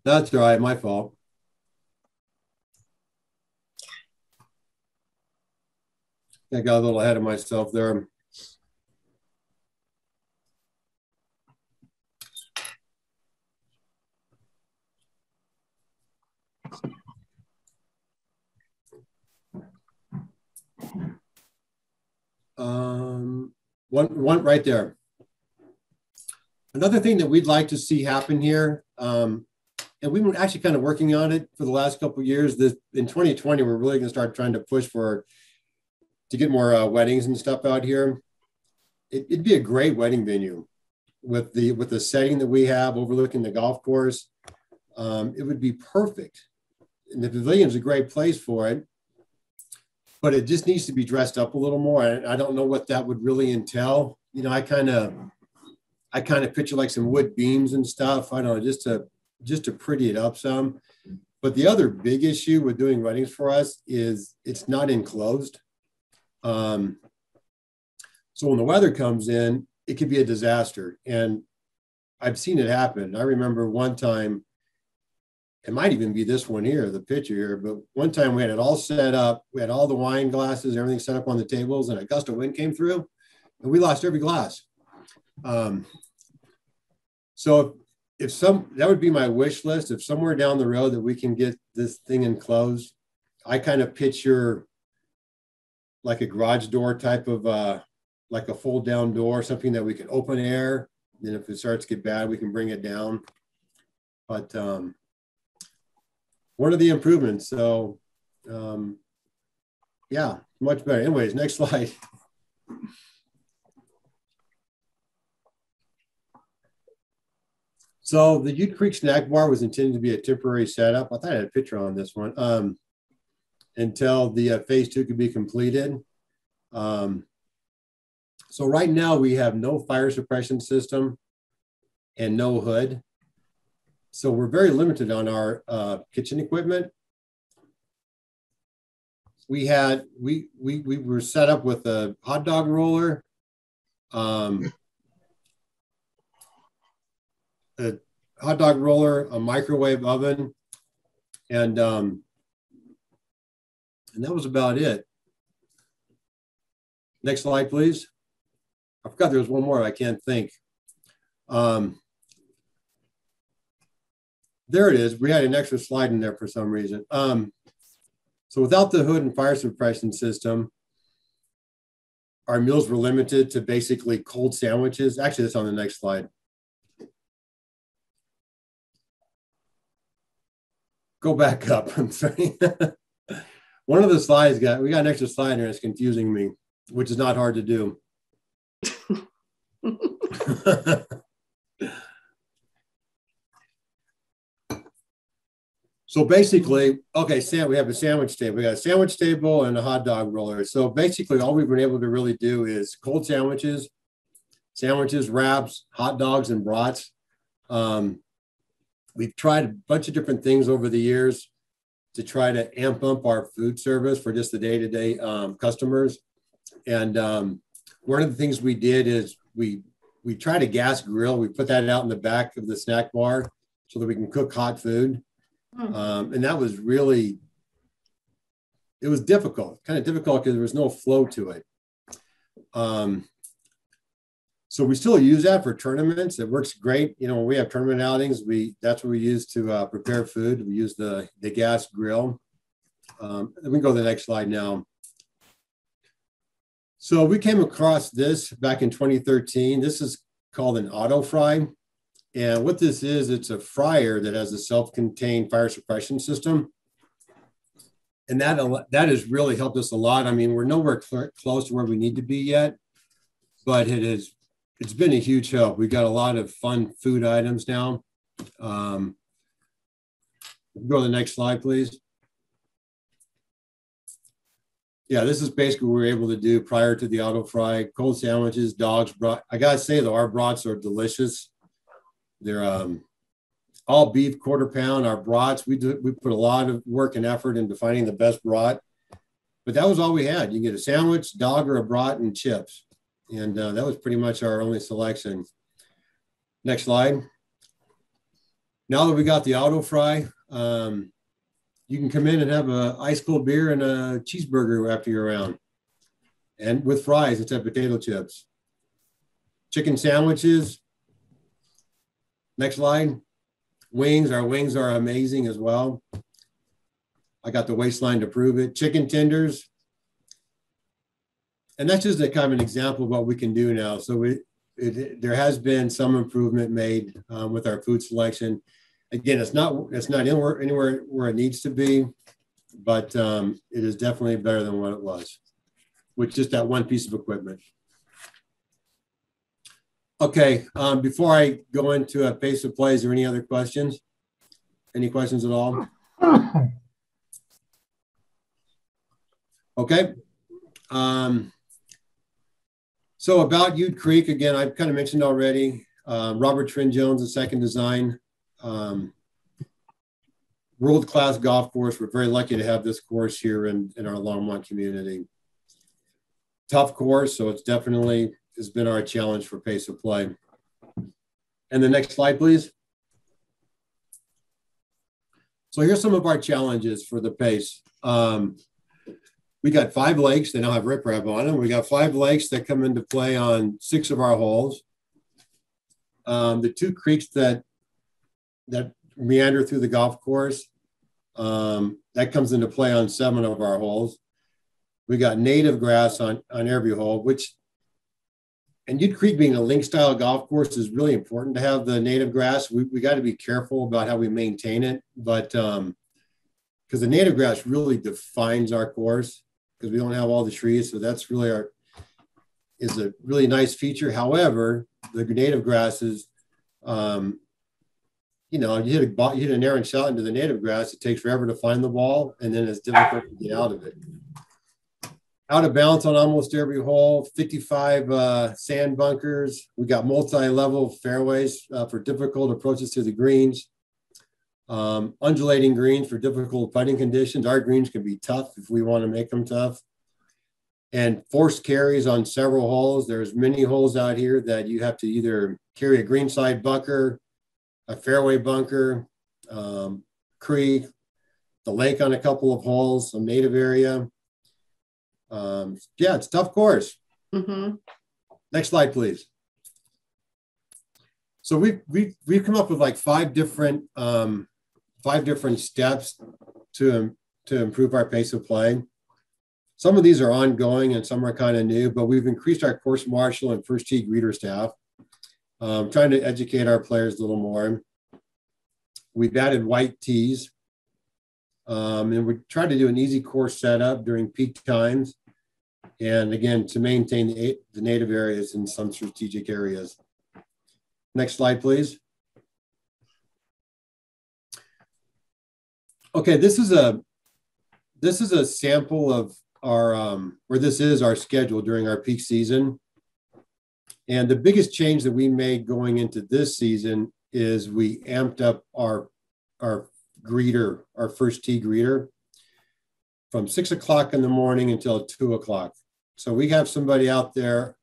That's right. My fault. I got a little ahead of myself there. Um, one, one right there. Another thing that we'd like to see happen here, um, and we've been actually kind of working on it for the last couple years. This in 2020, we're really going to start trying to push for to get more uh, weddings and stuff out here. It, would be a great wedding venue with the with the setting that we have overlooking the golf course. Um, it would be perfect. And the pavilion's a great place for it, but it just needs to be dressed up a little more. I, I don't know what that would really entail. You know, I kind of I kind of picture like some wood beams and stuff. I don't know, just to just to pretty it up some. But the other big issue with doing weddings for us is it's not enclosed. Um, so when the weather comes in, it could be a disaster. And I've seen it happen. I remember one time, it might even be this one here, the picture here, but one time we had it all set up. We had all the wine glasses, everything set up on the tables, and a gust of wind came through, and we lost every glass. Um, so if some, that would be my wish list. If somewhere down the road that we can get this thing enclosed, I kind of picture like a garage door type of, uh, like a fold down door, something that we can open air. Then if it starts to get bad, we can bring it down. But um, one of the improvements. So um, yeah, much better. Anyways, next slide. So the Ute Creek Snack Bar was intended to be a temporary setup. I thought I had a picture on this one. Um, until the uh, phase two could be completed. Um, so right now we have no fire suppression system and no hood. So we're very limited on our uh, kitchen equipment. We had, we, we, we were set up with a hot dog roller, um, a hot dog roller, a microwave oven, and um, and that was about it. Next slide, please. I forgot there was one more I can't think. Um, there it is. We had an extra slide in there for some reason. Um, so without the hood and fire suppression system, our meals were limited to basically cold sandwiches. Actually, that's on the next slide. Go back up. I'm sorry. One of the slides got, we got an extra slide here. It's confusing me, which is not hard to do. so basically, okay, Sam, we have a sandwich table. We got a sandwich table and a hot dog roller. So basically, all we've been able to really do is cold sandwiches, sandwiches, wraps, hot dogs, and brats. Um, we've tried a bunch of different things over the years to try to amp up our food service for just the day-to-day um, customers. And um, one of the things we did is we we tried a gas grill. We put that out in the back of the snack bar so that we can cook hot food. Hmm. Um, and that was really, it was difficult, kind of difficult because there was no flow to it. Um, so we still use that for tournaments. It works great. You know, when we have tournament outings, we that's what we use to uh, prepare food. We use the, the gas grill. Um, we can go to the next slide now. So we came across this back in 2013. This is called an auto fry. And what this is, it's a fryer that has a self-contained fire suppression system. And that, that has really helped us a lot. I mean, we're nowhere cl close to where we need to be yet, but it has it's been a huge help. We've got a lot of fun food items now. Um, go to the next slide, please. Yeah, this is basically what we were able to do prior to the auto fry. Cold sandwiches, dogs brought. I gotta say though, our brats are delicious. They're um, all beef, quarter pound. Our brats, we do, we put a lot of work and effort into finding the best brat. But that was all we had. You get a sandwich, dog, or a brat, and chips. And uh, that was pretty much our only selection. Next slide. Now that we got the auto fry, um, you can come in and have a ice cold beer and a cheeseburger after you're around. And with fries instead of potato chips. Chicken sandwiches. Next slide. Wings. Our wings are amazing as well. I got the waistline to prove it. Chicken tenders and that's just a kind of an example of what we can do now. So it, it there has been some improvement made um, with our food selection. Again, it's not it's not anywhere anywhere where it needs to be, but um, it is definitely better than what it was with just that one piece of equipment. Okay, um, before I go into a pace of play, is there any other questions? Any questions at all? Okay. Um, so about Ute Creek, again, I've kind of mentioned already, um, Robert Trent Jones, the second design, um, world-class golf course. We're very lucky to have this course here in, in our Longmont community. Tough course, so it's definitely has been our challenge for pace of play. And the next slide, please. So here's some of our challenges for the pace. Um, we got five lakes. They now have riprap on them. We got five lakes that come into play on six of our holes. Um, the two creeks that that meander through the golf course um, that comes into play on seven of our holes. We got native grass on on every hole, which and Ute Creek being a link style golf course is really important to have the native grass. We, we got to be careful about how we maintain it, but um, because the native grass really defines our course because we don't have all the trees. So that's really our is a really nice feature. However, the native grasses, um, you know, you hit a you hit an errant shot into the native grass, it takes forever to find the ball, and then it's difficult to get out of it. Out of balance on almost every hole, 55 uh, sand bunkers. We got multi-level fairways uh, for difficult approaches to the greens. Um, undulating greens for difficult putting conditions. Our greens can be tough if we want to make them tough. And forced carries on several holes. There's many holes out here that you have to either carry a greenside bunker, a fairway bunker, um, creek, the lake on a couple of holes, some native area. Um, yeah, it's tough course. Mm-hmm. Next slide, please. So we've, we've, we've come up with like five different um, five different steps to, to improve our pace of playing. Some of these are ongoing and some are kind of new, but we've increased our course marshal and first tee greeter staff, um, trying to educate our players a little more. We've added white tees, um, and we're trying to do an easy course setup during peak times. And again, to maintain the, the native areas in some strategic areas. Next slide, please. Okay, this is a this is a sample of our um, or this is our schedule during our peak season. And the biggest change that we made going into this season is we amped up our our greeter, our first tee greeter, from six o'clock in the morning until two o'clock. So we have somebody out there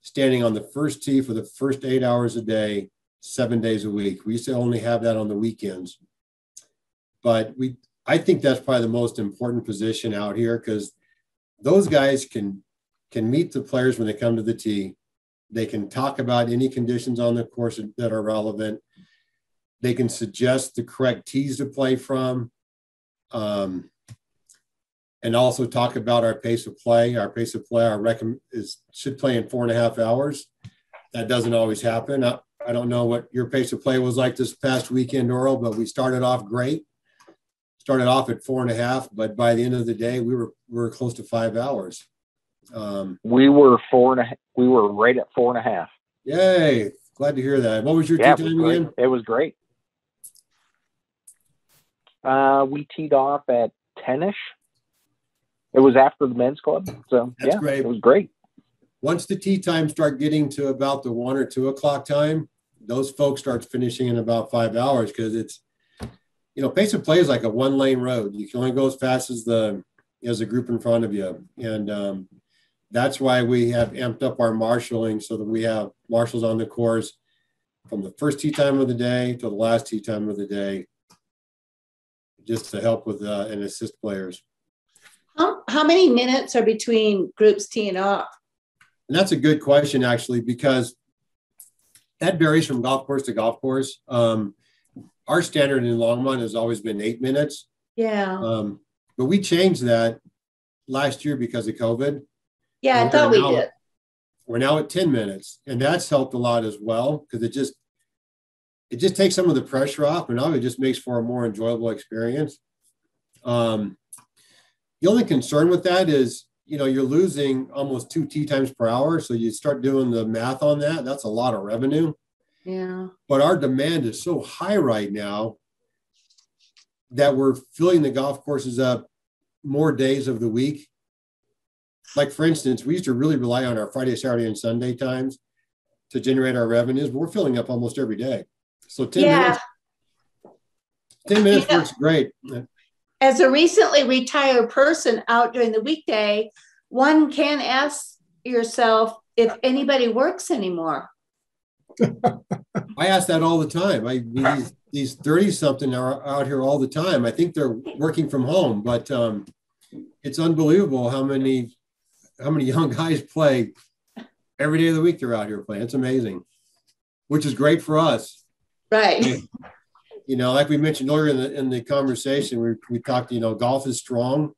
standing on the first tee for the first eight hours a day, seven days a week. We used to only have that on the weekends but we I think that's probably the most important position out here because those guys can can meet the players when they come to the tee. They can talk about any conditions on the course that are relevant. They can suggest the correct tees to play from, um, and also talk about our pace of play. Our pace of play, our recommend is should play in four and a half hours. That doesn't always happen. I, I don't know what your pace of play was like this past weekend, Oral, but we started off great started off at four and a half, but by the end of the day, we were we were close to five hours. Um, we were four and a half. We were right at four and a half. Yay! Glad to hear that. What was your yeah, tee time again? It was great. Uh, we teed off at ten-ish. It was after the men's club, so That's yeah, great. it was great. Once the tee time start getting to about the one or two o'clock time, those folks start finishing in about five hours because it's you know, pace of play is like a one lane road. You can only go as fast as the as the group in front of you, and um, that's why we have amped up our marshaling so that we have marshals on the course from the first tee time of the day to the last tee time of the day, just to help with uh, and assist players. How, how many minutes are between groups teeing off? And that's a good question, actually, because that varies from golf course to golf course. Um, our standard in Longmont has always been eight minutes. Yeah. Um, but we changed that last year because of COVID. Yeah, I thought we're now- did. We're now at 10 minutes, and that's helped a lot as well because it just it just takes some of the pressure off, and it just makes for a more enjoyable experience. Um, the only concern with that is, you know, you're losing almost two tee times per hour. So you start doing the math on that. That's a lot of revenue. Yeah. but our demand is so high right now that we're filling the golf courses up more days of the week. Like for instance, we used to really rely on our Friday, Saturday, and Sunday times to generate our revenues, but we're filling up almost every day. So 10 Yeah. minutes, 10 minutes Yeah. works great. As a recently retired person out during the weekday, one can ask yourself if anybody works anymore. I ask that all the time. I these these thirty something are out here all the time. I think they're working from home, but um, it's unbelievable how many how many young guys play every day of the week. They're out here playing. It's amazing, which is great for us. Right. You know, like we mentioned earlier in the in the conversation, we we talked. You know, golf is strong,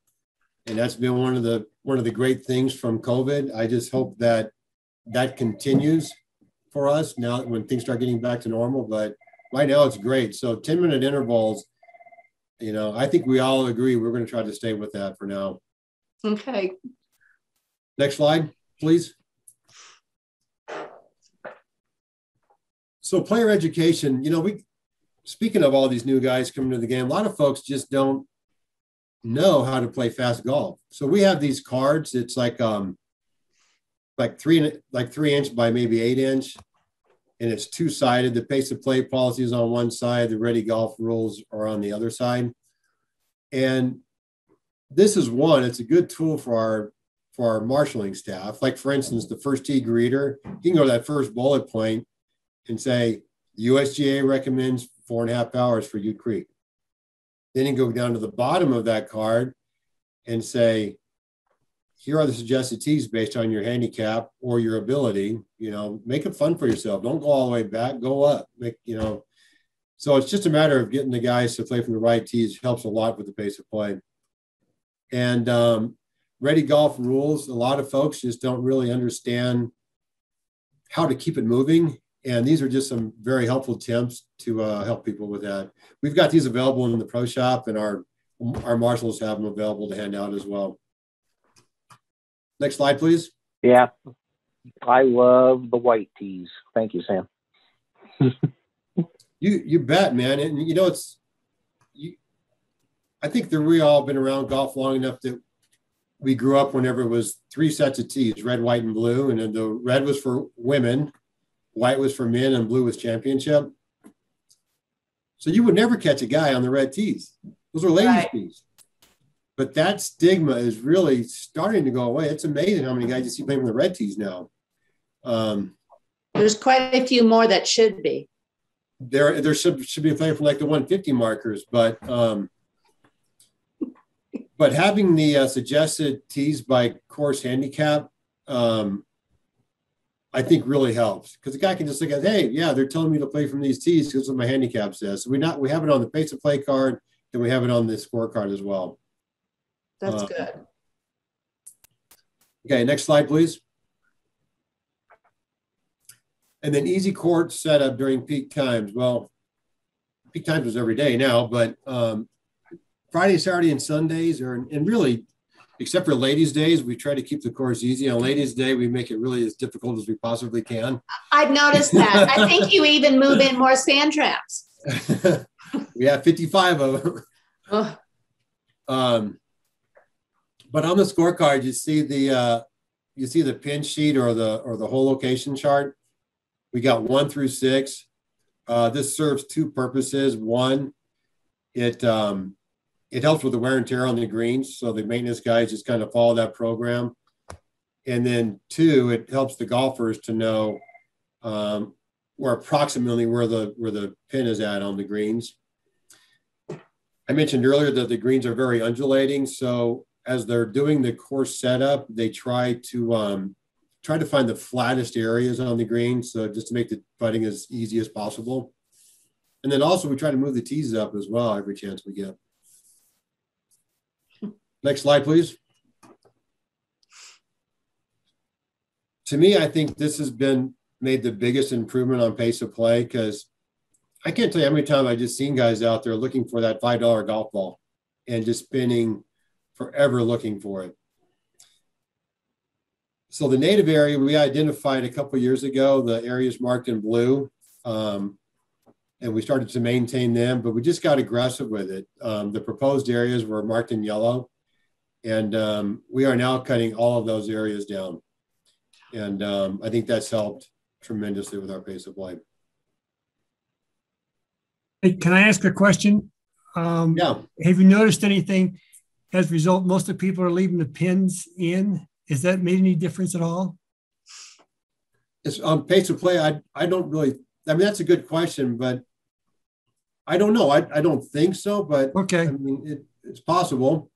and that's been one of the one of the great things from COVID. I just hope that that continues for us now when things start getting back to normal. But right now it's great. So 10 minute intervals, you know, I think we all agree we're going to try to stay with that for now. Okay. Next slide, please. So player education, you know, we speaking of all these new guys coming to the game, a lot of folks just don't know how to play fast golf. So we have these cards. It's like um like three like three inch by maybe eight inch and it's two sided. The pace of play policy is on one side, the ready golf rules are on the other side. And this is one, it's a good tool for our for our marshaling staff. Like for instance, the first tee greeter, you can go to that first bullet point and say, USGA recommends four and a half hours for Ute Creek. Then you go down to the bottom of that card and say, here are the suggested tees based on your handicap or your ability. You know, make it fun for yourself. Don't go all the way back. Go up. Make you know. So it's just a matter of getting the guys to play from the right tees. Helps a lot with the pace of play. And um, ready golf rules. A lot of folks just don't really understand how to keep it moving. And these are just some very helpful tips to uh, help people with that. We've got these available in the pro shop, and our our marshals have them available to hand out as well. Next slide, please. Yeah, I love the white tees. Thank you, Sam. you you bet, man. And you know it's you. I think that we all been around golf long enough that we grew up whenever it was three sets of tees, red, white, and blue, and then the red was for women, white was for men, and blue was championship. So you would never catch a guy on the red tees. Those are ladies' right. tees. But that stigma is really starting to go away. It's amazing how many guys you see playing with the red tees now. Um, There's quite a few more that should be. There, there should, should be playing for like the 150 markers, but um, but having the uh, suggested tees by course handicap, um, I think really helps because the guy can just look at, hey, yeah, they're telling me to play from these tees because what my handicap says. So we not we have it on the pace of play card, and we have it on the scorecard as well. That's uh, good. Okay, next slide, please. And then easy court setup during peak times. Well, peak times was every day now, but um, Friday, Saturday, and Sundays are, and really, except for ladies' days, we try to keep the course easy. On ladies' day, we make it really as difficult as we possibly can. I've noticed that. I think you even move in more sand traps. we have 55 of them. Oh. Um, but on the scorecard, you see the uh, you see the pin sheet or the or the hole location chart. We got one through six. Uh, this serves two purposes. One, it um, it helps with the wear and tear on the greens, so the maintenance guys just kind of follow that program. And then two, it helps the golfers to know um, where approximately where the where the pin is at on the greens. I mentioned earlier that the greens are very undulating, so as they're doing the course setup, they try to um, try to find the flattest areas on the green, so just to make the putting as easy as possible. And then also we try to move the tees up as well every chance we get. Next slide, please. To me, I think this has been made the biggest improvement on pace of play because I can't tell you how many times I've just seen guys out there looking for that five dollar golf ball and just spinning forever looking for it. So the native area we identified a couple years ago, the areas marked in blue, um, and we started to maintain them, but we just got aggressive with it. Um, the proposed areas were marked in yellow, and um, we are now cutting all of those areas down. And um, I think that's helped tremendously with our pace of life. Hey, can I ask a question? Um, yeah. Have you noticed anything as a result, most of the people are leaving the pins in. Is that made any difference at all? It's on pace of play. I, I don't really, I mean, that's a good question, but I don't know. I, I don't think so, but Okay, I mean, it, it's possible.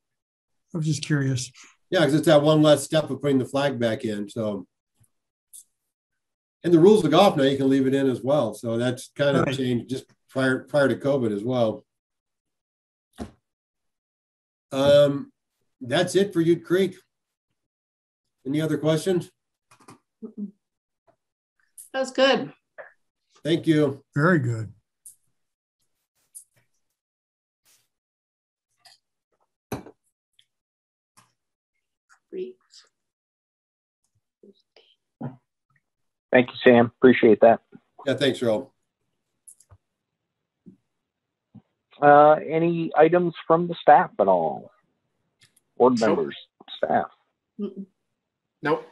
I was just curious. Yeah, because it's that one last step of putting the flag back in. So, and the rules of golf now you can leave it in as well. So that's kind of Right. changed just prior prior to COVID as well. Um, that's it for Ute Creek. Any other questions? That's good. Thank you. Very good. Thank you, Sam. Appreciate that. Yeah, thanks, Earl. Uh, any items from the staff at all? Board Nope. members, staff. Nope.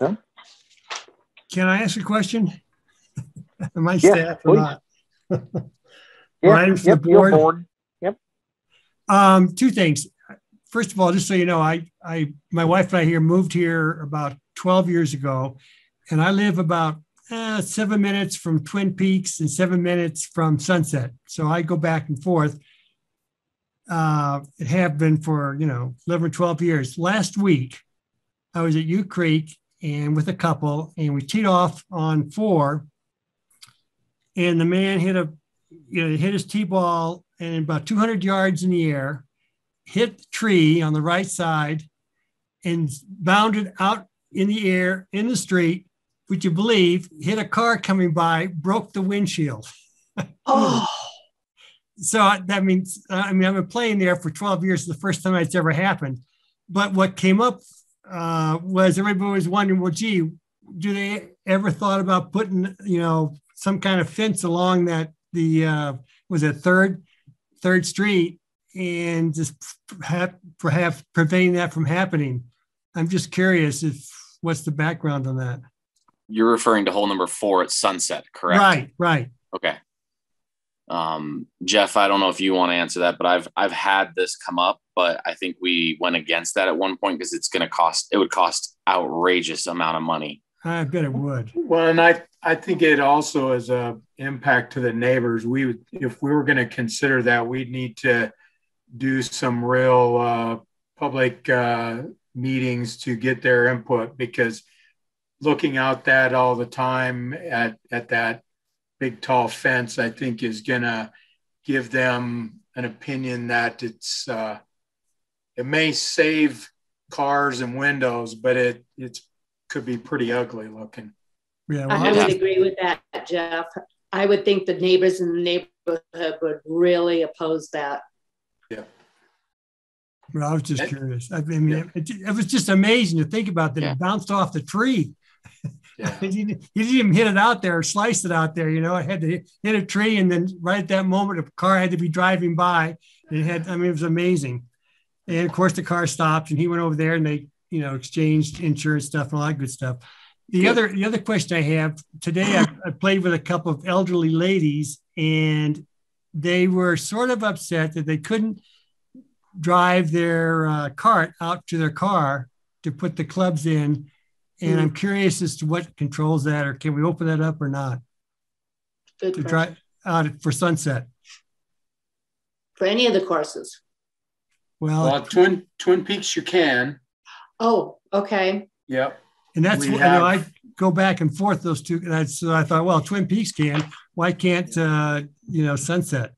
Can I ask a question? Am I Yeah, staff or please. not? Yeah, Items for the yep, you're board? board. Um, two things. First of all, just so you know, I, I, my wife and I here moved here about 12 years ago, and I live about uh, seven minutes from Twin Peaks and seven minutes from Sunset. So I go back and forth. Uh, it have been for, you know, 11 or 12 years. Last week, I was at Ute Creek and with a couple, and we teed off on four. And the man hit a, you know, hit his tee ball and about 200 yards in the air, hit the tree on the right side, and bounded out in the air in the street. Would you believe? Hit a car coming by, broke the windshield. Oh, So that means, I mean, I've been playing there for 12 years. The first time it's ever happened. But what came up uh, was everybody was wondering, well, gee, do they ever thought about putting, you know, some kind of fence along that the uh, was it third third street and just perhaps, perhaps preventing that from happening? I'm just curious if what's the background on that? You're referring to hole number four at Sunset, correct? Right, right. Okay. Um, Jeff, I don't know if you want to answer that, but I've I've had this come up, but I think we went against that at one point because it's going to cost it would cost outrageous amount of money. I bet it would. Well, and I, I think it also is a impact to the neighbors. We would, if we were going to consider that, we'd need to do some real uh, public uh, meetings to get their input because looking out that all the time at, at that big tall fence, I think is going to give them an opinion that it's, uh, it may save cars and windows, but it, it could be pretty ugly looking. Yeah, I would agree with that, Jeff. I would think the neighbors in the neighborhood would really oppose that. Yeah. Well, I was just curious. I mean, Yeah. it, it was just amazing to think about that Yeah. it bounced off the tree. Yeah. he, didn't, didn't even hit it out there or slice it out there. You know, it had to hit, hit a tree, and then right at that moment, a car had to be driving by. It had, I mean, it was amazing. And of course, the car stopped, and he went over there, and they, you know, exchanged insurance stuff and all that good stuff. The Good. other, the other question I have today, I, I played with a couple of elderly ladies, and they were sort of upset that they couldn't drive their uh, cart out to their car to put the clubs in. And I'm curious as to what controls that, or can we open that up or not Good to question. drive out for sunset? For any of the courses. Well, Well, Twin Twin Peaks, you can. Oh, okay. Yep. and that's we what, you know, I go back and forth those two. That's so I thought, well, Twin Peaks can. Why can't uh, you know Sunset?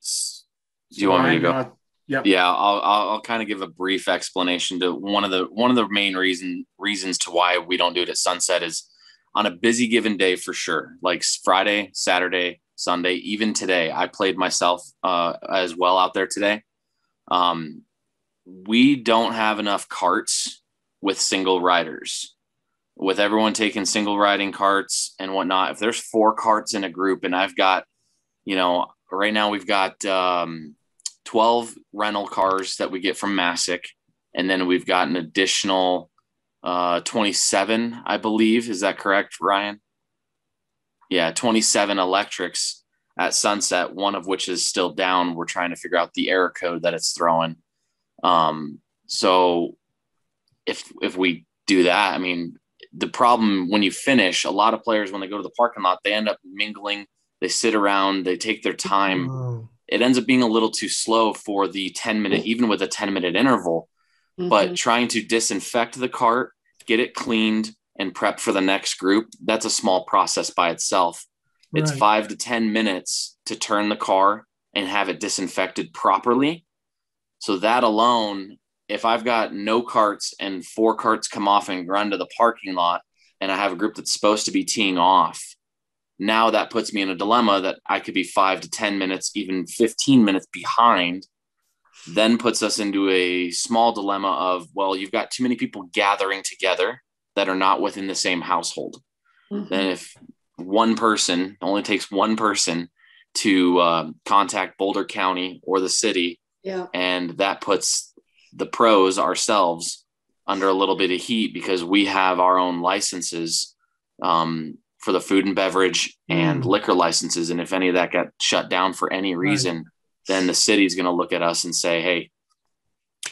Do you want me to go? Yep. Yeah, I'll I'll, I'll kind of give a brief explanation to one of the one of the main reason reasons to why we don't do it at sunset is on a busy given day for sure. Like Friday, Saturday, Sunday, even today, I played myself uh, as well out there today. Um, we don't have enough carts with single riders. With everyone taking single riding carts and whatnot, if there's four carts in a group, and I've got, you know, right now we've got um, 12 rental cars that we get from Masek. And then we've got an additional uh, 27, I believe. Is that correct, Ryan? Yeah, 27 electrics at Sunset, one of which is still down. We're trying to figure out the error code that it's throwing. Um, so if if we do that, I mean, the problem when you finish, a lot of players when they go to the parking lot, they end up mingling. They sit around, they take their time. It ends up being a little too slow for the 10 minute, even with a 10 minute interval. But Mhm. trying to disinfect the cart, get it cleaned, and prep for the next group, that's a small process by itself. It's five to 10 minutes to turn the car and have it disinfected properly. So that alone, if I've got no carts and four carts come off and run to the parking lot, and I have a group that's supposed to be teeing off, now that puts me in a dilemma that I could be five to 10 minutes, even 15 minutes behind. Then puts us into a small dilemma of, well, you've got too many people gathering together that are not within the same household Mhm. then if one person only takes one person to uh, contact boulder county or the city Yeah. and that puts the pros ourselves under a little bit of heat because we have our own licenses um, for the food and beverage and Mm. liquor licenses and if any of that got shut down for any reason then the city's going to look at us and say hey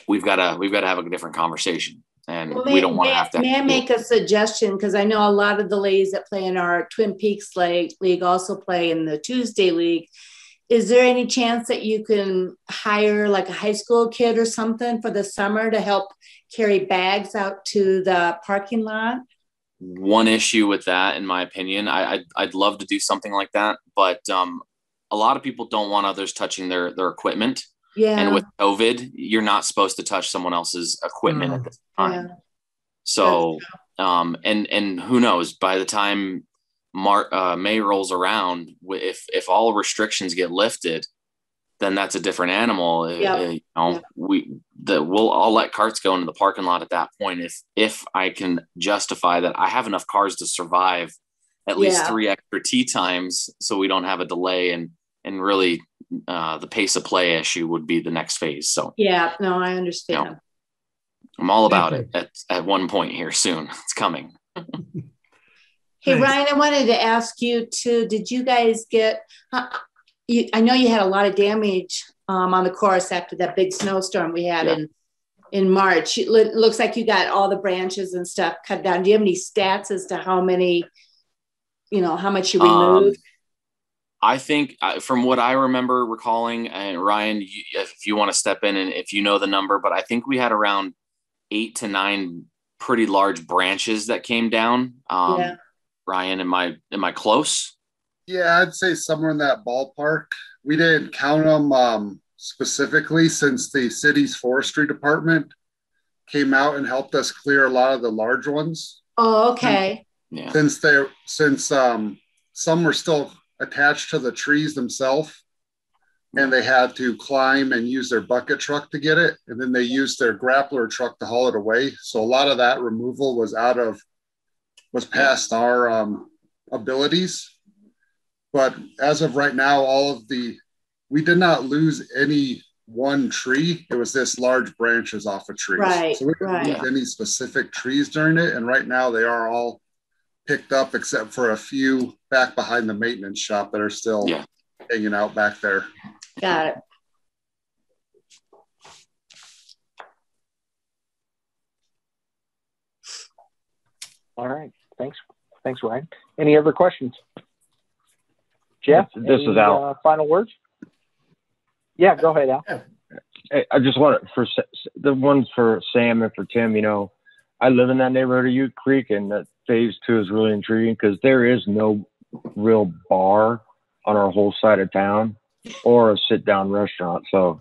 we've got to we've got to have a different conversation and Well, we don't want to have to May I make a suggestion? Because I know a lot of the ladies that play in our Twin Peaks League also play in the Tuesday League. Is there any chance that you can hire like a high school kid or something for the summer to help carry bags out to the parking lot? One issue with that, in my opinion. I, I'd, I'd love to do something like that, but um, a lot of people don't want others touching their their equipment. Yeah. And with COVID, you're not supposed to touch someone else's equipment at this time. yeah. So, um, and and who knows? By the time Mar- uh, May rolls around, if if all restrictions get lifted, then that's a different animal. Uh, Yep. uh, you know, we the we'll I'll let carts go into the parking lot at that point if if I can justify that I have enough cars to survive at least Yeah. three extra tee times, so we don't have a delay and and really uh, the pace of play issue would be the next phase. So Yeah, no, I understand. I'm all about it at at one point here soon. It's coming. Hey, Ryan, I wanted to ask you too, did you guys get, uh, you, I know you had a lot of damage um, on the course after that big snowstorm we had Yeah. in, in March. It loo- looks like you got all the branches and stuff cut down. Do you have any stats as to how many, you know, how much you Um, removed? I think uh, from what I remember recalling, and Ryan, you, if you want to step in and if you know the number, but I think we had around eight to nine pretty large branches that came down. Um, Yeah. Ryan, am I am I close? Yeah, I'd say somewhere in that ballpark. We didn't count them um, specifically since the city's forestry department came out and helped us clear a lot of the large ones. Oh, okay. Yeah. Since they since um, some were still attached to the trees themselves, and they had to climb and use their bucket truck to get it, and then they used their grappler truck to haul it away. So a lot of that removal was out of was past our um, abilities. But as of right now, all of the we did not lose any one tree. It was this large branches off of trees. Right, So we didn't right. lose any specific trees during it. And right now they are all picked up except for a few back behind the maintenance shop that are still Yeah. hanging out back there. Got it. All right. Thanks. Thanks, Ryan. Any other questions? Jeff, This is any, Al. Uh, final words? Yeah, go ahead, Al. Hey, I just want to, for the ones for Sam and for Tim, you know, I live in that neighborhood of Ute Creek and that phase two is really intriguing because there is no real bar on our whole side of town or a sit down restaurant. So,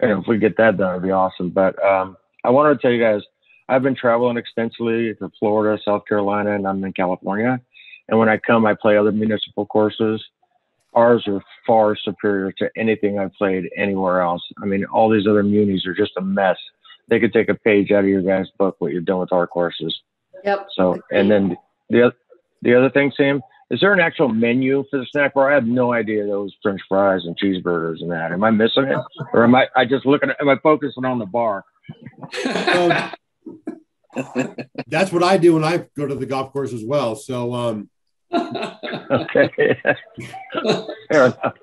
you know, if we get that done, it'd be awesome. But um, I wanted to tell you guys, I've been traveling extensively to Florida, South Carolina, and I'm in California. And when I come, I play other municipal courses. Ours are far superior to anything I've played anywhere else. I mean, all these other munis are just a mess. They could take a page out of your guys' book what you've done with our courses. Yep. So, and then the oth- the other thing, Sam, is there an actual menu for the snack bar? I have no idea those French fries and cheeseburgers and that. Am I missing it, or am I I just looking? At, am I focusing on the bar? So that's what I do when I go to the golf course as well. So, um, okay. Fair enough.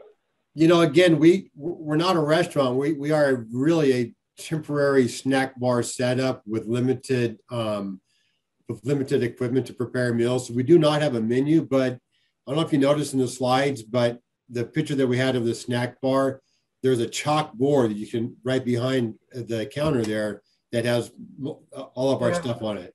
you know, again, we we're not a restaurant. We we are really a temporary snack bar setup with limited um, with limited equipment to prepare meals. So we do not have a menu, but I don't know if you noticed in the slides, but the picture that we had of the snack bar, there's a chalkboard that you can right behind the counter there that has all of our Yeah. stuff on it.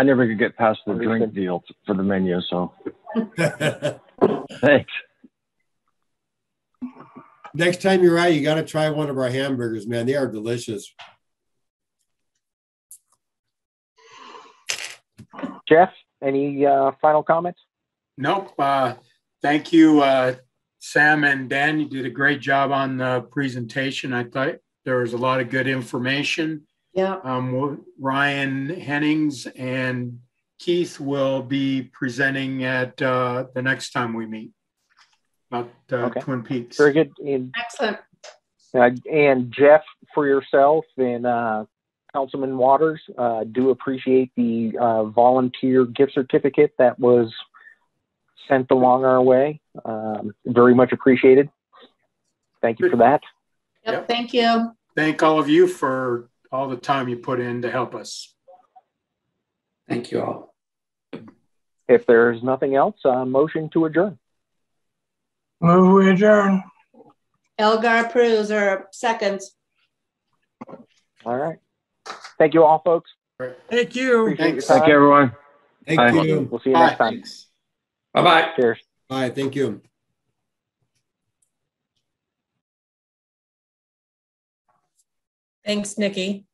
I never could get past the drink deal for the menu, so thanks. Next time you're out, you got to try one of our hamburgers, man. They are delicious. Jeff, any uh, final comments? Nope. Uh, thank you, uh, Sam and Dan. You did a great job on the presentation. I thought there was a lot of good information. Yeah. Um, Ryan Hennings and Keith will be presenting at uh, the next time we meet about uh, Okay. Twin Peaks. Very good. And, Excellent. uh, and Jeff, for yourself and uh, Councilman Waters, uh, do appreciate the uh, volunteer gift certificate that was sent along our way. Um, very much appreciated. Thank you for that. Yep, Yep. thank you. Thank all of you for all the time you put in to help us. Thank you all. If there's nothing else, uh, motion to adjourn. Move we adjourn. Elgar approves or seconds. All right. Thank you all, folks. Thank you. Appreciate Thanks. Thank you, everyone. Thank Bye. you. We'll see you Bye. next time. Thanks. Bye bye. Cheers. Bye. Thank you. Thanks, Nikki.